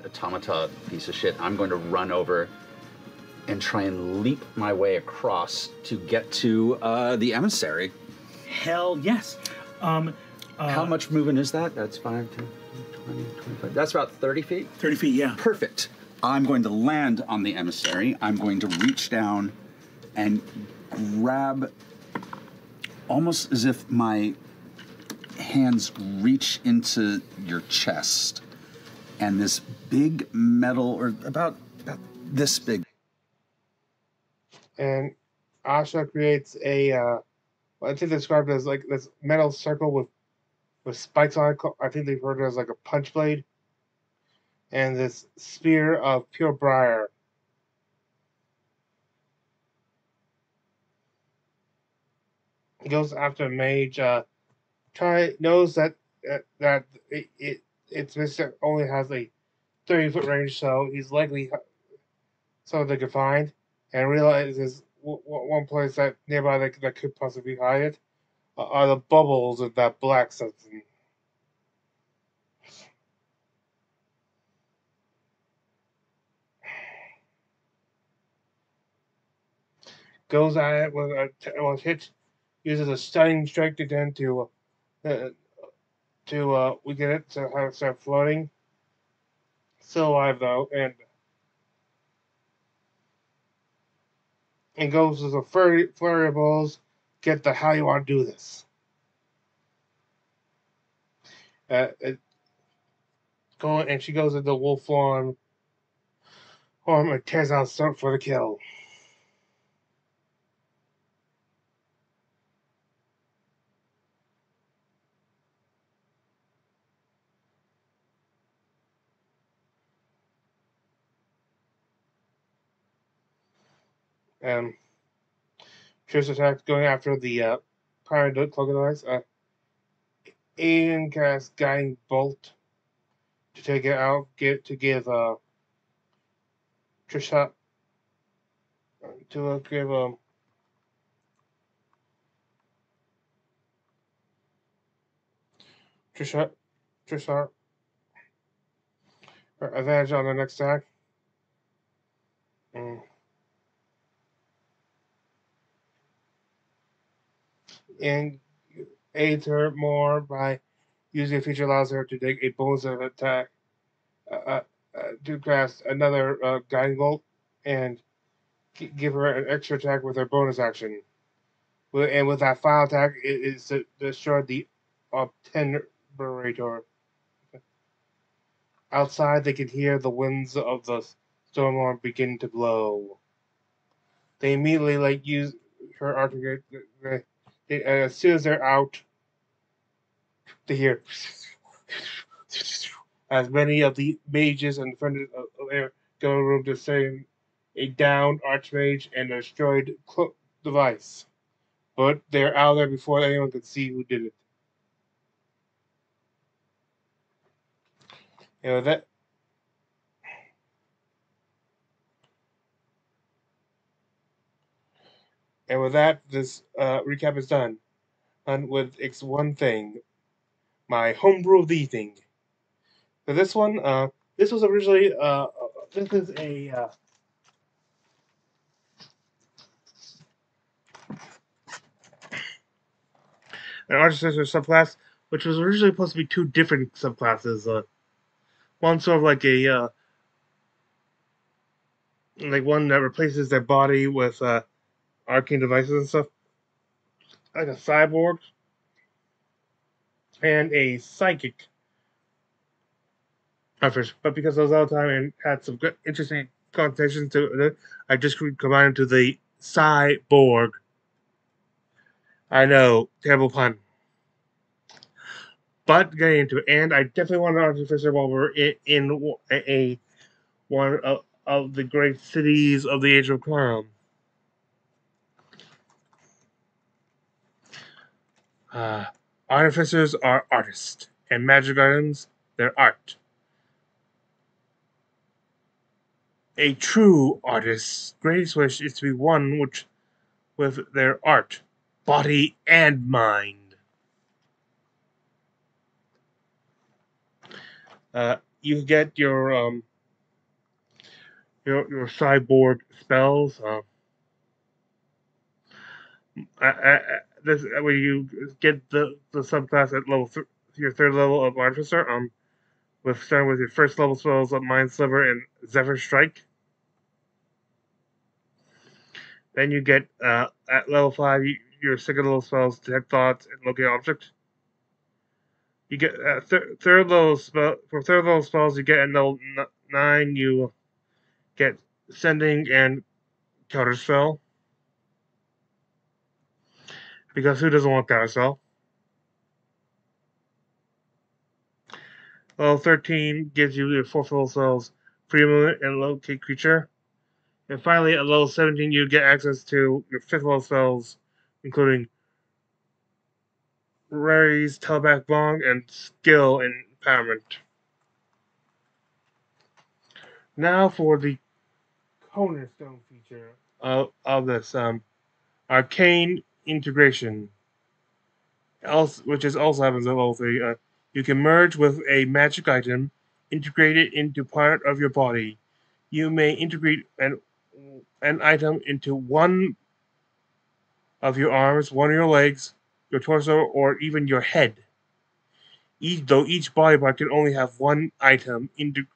Automata piece of shit, I'm going to run over and try and leap my way across to get to uh, the emissary. Hell yes. Um, How much movement is that? That's 5, 10, 20, 25. That's about 30 feet? 30 feet, yeah. Perfect. I'm going to land on the emissary. I'm going to reach down and grab almost as if my hands reach into your chest and this big metal or about, about this big and Asha creates a uh, I think they described it as like this metal circle with with spikes on it. I think they've heard it as like a punch blade, and this spear of pure briar. Goes after Mage. Uh, knows that that, that it, it its mister only has a thirty foot range, so he's likely something they could find and realizes w- w- one place that nearby that, that could possibly hide it uh, are the bubbles of that black something. Goes at it with a t- with hit, uses a stunning strike to again to uh, to uh, we get it to have it start floating. Still alive though, and and goes to the flurry, flurry balls. Get the how you want to do this. Uh, it, going and she goes into wolf form. Form and tears out start for the kill. Um, Trish attack going after the uh, Pyramid Cloak device. Uh, Ayden casts Guiding Bolt to take it out, get to give uh, Trisha to uh, give um, Trisha Trisha her advantage on the next attack. Mm. And aids her more by using a feature allows her to take a bonus of attack uh, uh, uh, to cast another uh, guiding bolt and give her an extra attack with her bonus action. And with that final attack, it is to destroy the Obtenerator. Outside, they can hear the winds of the storm begin to blow. They immediately like use her articulate. Uh, as soon as they're out, they hear as many of the mages and defenders of, air go room to save a downed archmage and a destroyed cloak device. But they're out there before anyone can see who did it. You know that And with that, this uh, recap is done. And with it's one thing, my homebrew evening. For this one, uh, this was originally uh, this is a uh, an artificer subclass, which was originally supposed to be two different subclasses. Uh, one sort of like a uh, like one that replaces their body with uh, arcane devices and stuff, like a cyborg, and a psychic. Efforts, but because I was out of time and had some good, interesting connotations to it, I just combined into the cyborg. I know, terrible pun. But getting into it, and I definitely want an artificer while we're in, in a, a one of, of the great cities of the Age of Crown. Uh, artificers are artists, and magic items, they're art. A true artist's greatest wish is to be one which, with their art, body, and mind. Uh, you get your um, your your cyborg spells. Uh, this where you get the the subclass at level th- your third level of artificer. Um, with starting with your first level spells of Mind Sliver and Zephyr Strike. Then you get uh, at level five you, your second level spells Detect Thoughts and Locate Object. You get uh, thir- third level spell for third level spells you get at level n- nine you get Sending and Counter Spell. Because who doesn't want Counter Spell? Level 13 gives you your fourth level spells, Free Movement and Locate Creature. And finally, at level 17, you get access to your fifth level spells, including Rary's Telepathic Bond and Skill and Empowerment. Now for the cornerstone feature of, of this um, Arcane Integration, else, which is also happens at level 3. Uh, you can merge with a magic item, integrate it into part of your body. You may integrate an, an item into one of your arms, one of your legs, your torso, or even your head. Each, though each body part can only have one item inte-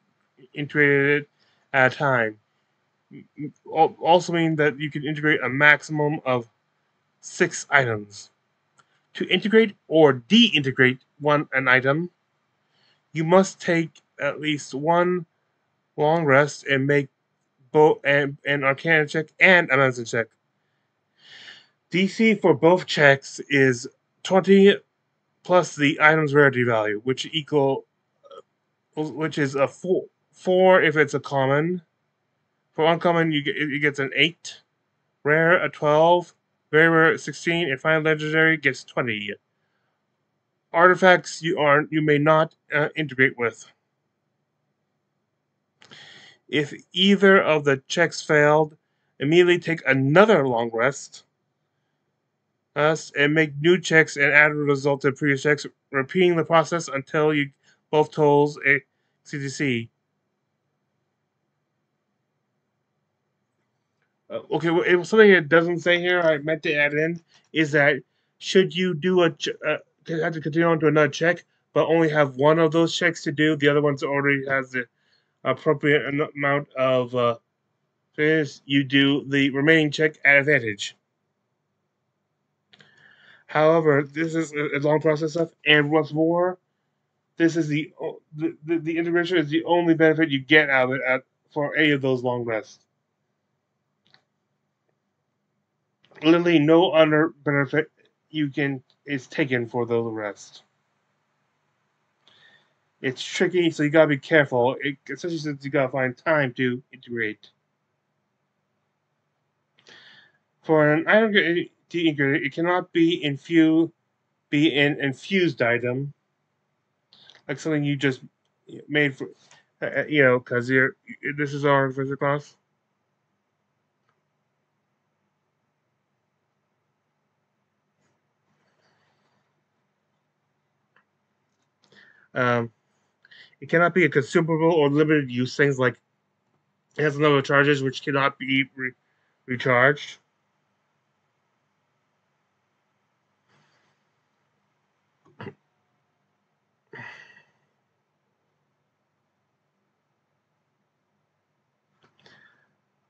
integrated at a time. Also mean that you can integrate a maximum of six items. To integrate or de-integrate one an item, you must take at least one long rest and make both an, an Arcana check and a medicine check. DC for both checks is 20 plus the item's rarity value, which equal uh, which is a four, four if it's a common. For uncommon, you get it gets an eight, Rare a 12, very rare a 16, and final legendary gets 20. Artifacts you aren't you may not uh, integrate with. If either of the checks failed, immediately take another long rest. Us and make new checks and add a result to previous checks, repeating the process until you both totals a CTC. Uh, okay, well, it, something it doesn't say here, I meant to add in, is that should you do a uh, have to continue on to another check, but only have one of those checks to do, the other one's already has the appropriate amount of uh, finish, you do the remaining check at advantage. However, this is a long process stuff, and what's more, this is the the, the, the integration is the only benefit you get out of it at, for any of those long rests. Literally, no other benefit you can is taken for the rest. It's tricky, so you gotta be careful, it, especially since you gotta find time to integrate. For an item to integrate, it cannot be infused, be an infused item, like something you just made for, uh, uh, you know, because you're this is our physics class. Um, it cannot be a consumable or limited use things like it has a number of charges which cannot be re- recharged.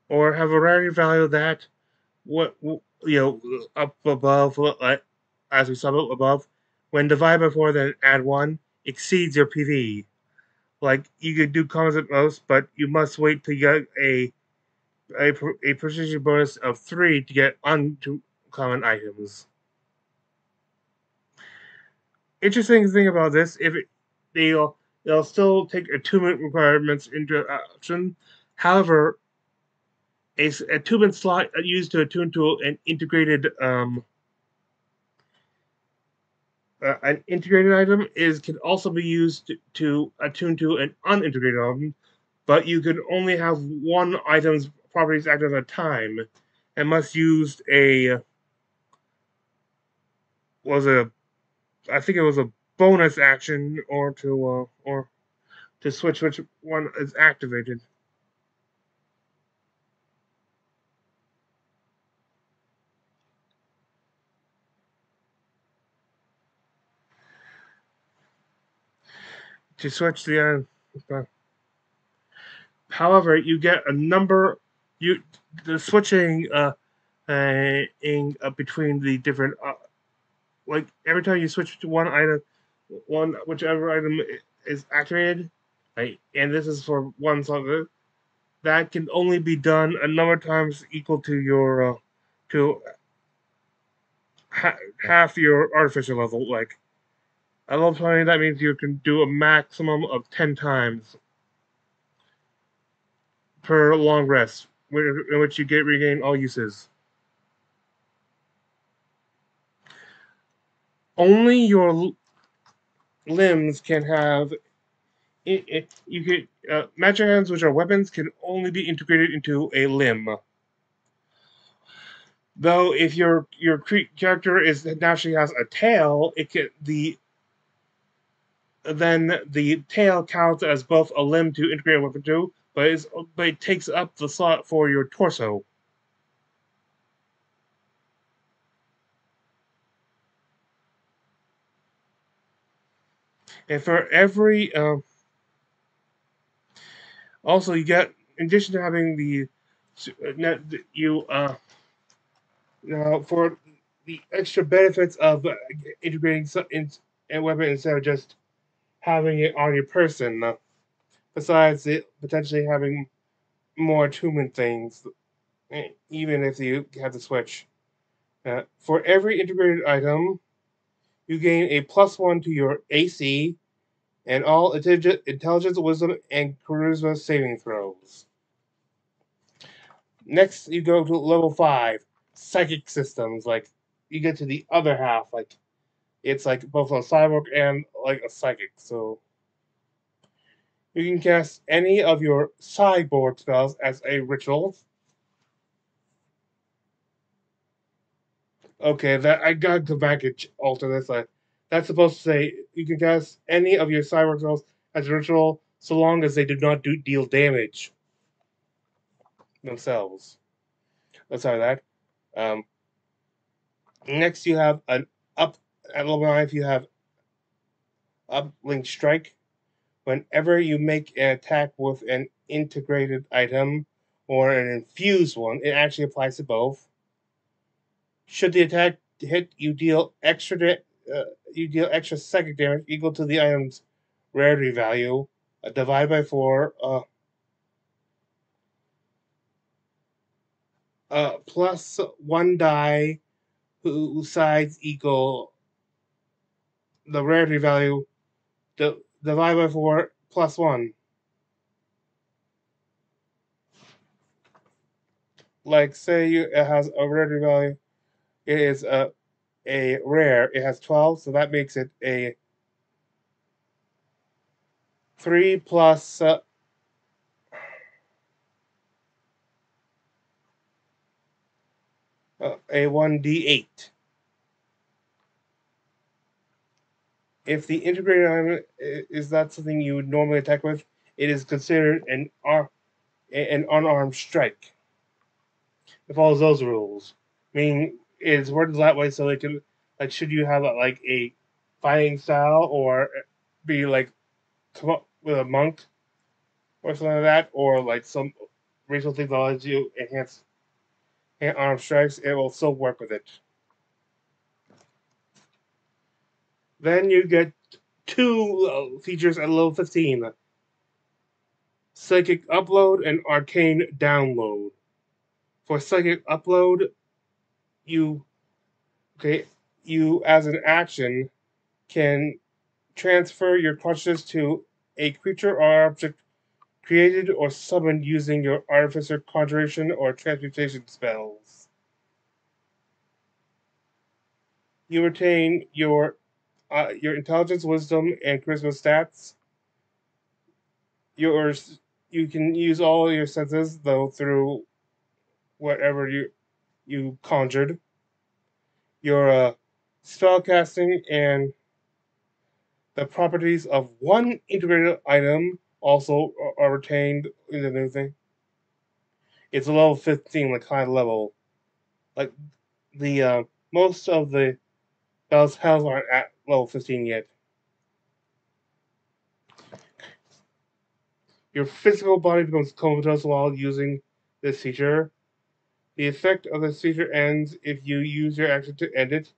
Or have a rarity value that what you know up above like as we saw above when divided by four then add one exceeds your PV. Like you could do commons at most, but you must wait to get a a, a precision bonus of three to get uncommon items. Interesting thing about this, if it, they'll they'll still take attunement requirements into action. However, a attunement slot used to attune to an integrated um, uh, an integrated item is can also be used to, attune to an unintegrated item, but you can only have one item's properties active at a time, and must use a was a I think it was a bonus action or to uh, or to switch which one is activated. To switch the uh, However, you get a number. You the switching uh, uh, in uh, between the different uh, like every time you switch to one item, one whichever item is activated, right, and this is for one song. That can only be done a number of times equal to your uh, to ha- half your artificer level. Like I love playing. That means you can do a maximum of ten times per long rest, in which you get regain all uses. Only your limbs can have. It, it, you can uh, magic hands, which are weapons, can only be integrated into a limb. Though, if your your character is naturally has a tail, it can the then the tail counts as both a limb to integrate a weapon to, but but it takes up the slot for your torso. And for every um, also you get in addition to having the uh, net- you uh now for the extra benefits of uh, integrating so- in, a weapon instead of just having it on your person. Uh, besides it potentially having more attunement things, eh, even if you have to switch. Uh, for every integrated item, you gain a plus one to your AC and all intellig- intelligence, wisdom, and charisma saving throws. Next, you go to level five, psychic systems. Like you get to the other half, like it's like both a cyborg and like a psychic. So you can cast any of your Psy-Borg spells as a ritual. Okay, that I gotta go back and alter this. That's supposed to say you can cast any of your Psy-Borg spells as a ritual, so long as they do not do deal damage themselves. Let's try that. Um, next, you have an at. If you have uplink strike, whenever you make an attack with an integrated item or an infused one, it actually applies to both. Should the attack hit, you deal extra uh, you deal extra psychic damage equal to the item's rarity value, uh, divided by four. Uh, uh, plus one die whose sides equal the rarity value di- divided by four plus one. Like say you it has a rarity value, it is a a rare. It has twelve, so that makes it a three plus. Uh, uh, a 1d8. If the integrated i- is not something you would normally attack with, it is considered an ar- an unarmed strike. It follows those rules. Meaning it's worded that way so it can like should you have like a fighting style or be like come up with a monk or something like that, or like some racial thing that allows you enhance arm strikes, it will still work with it. Then you get two uh, features at level 15 Psychic Upload and Arcane Download. For Psychic Upload, you okay, you as an action can transfer your consciousness to a creature or object created or summoned using your artificer conjuration or transmutation spells. You retain your uh, your intelligence, wisdom, and charisma stats. Yours, you can use all your senses though through whatever you you conjured. Your uh, spell casting and the properties of one integrated item also are- retained in the new thing. It's a level 15, like high level. Like the uh, most of the Bell's Hells aren't at level 15 yet. Your physical body becomes comatose while using this feature. The effect of the seizure ends if you use your action to end it.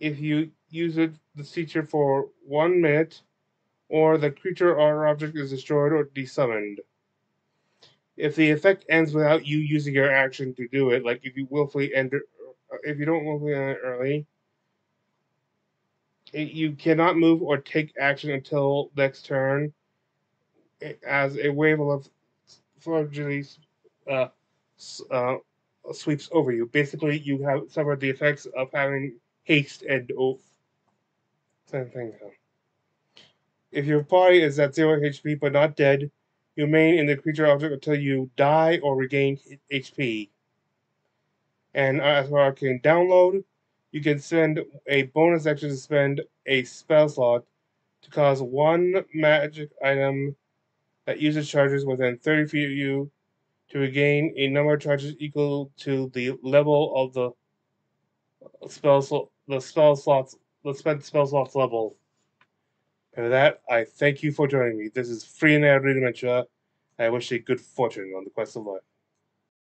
If you use it, the seizure for one minute, or the creature or object is destroyed or desummoned. If the effect ends without you using your action to do it, like if you willfully end if you don't willfully end it early, it- you cannot move or take action until next turn. As a wave of flurry uh, uh, sweeps over you. Basically, you have suffered the effects of having haste and oath. Same thing. If your party is at zero HP but not dead, you remain in the creature object until you die or regain HP. And as for arcane download, you can spend a bonus action to spend a spell slot to cause one magic item that uses charges within 30 feet of you to regain a number of charges equal to the level of the spell sl- the spell slots the spent spell slots level. And with that, I thank you for joining me. This is Freinare Ryunimentra. I wish you good fortune on the quest of life.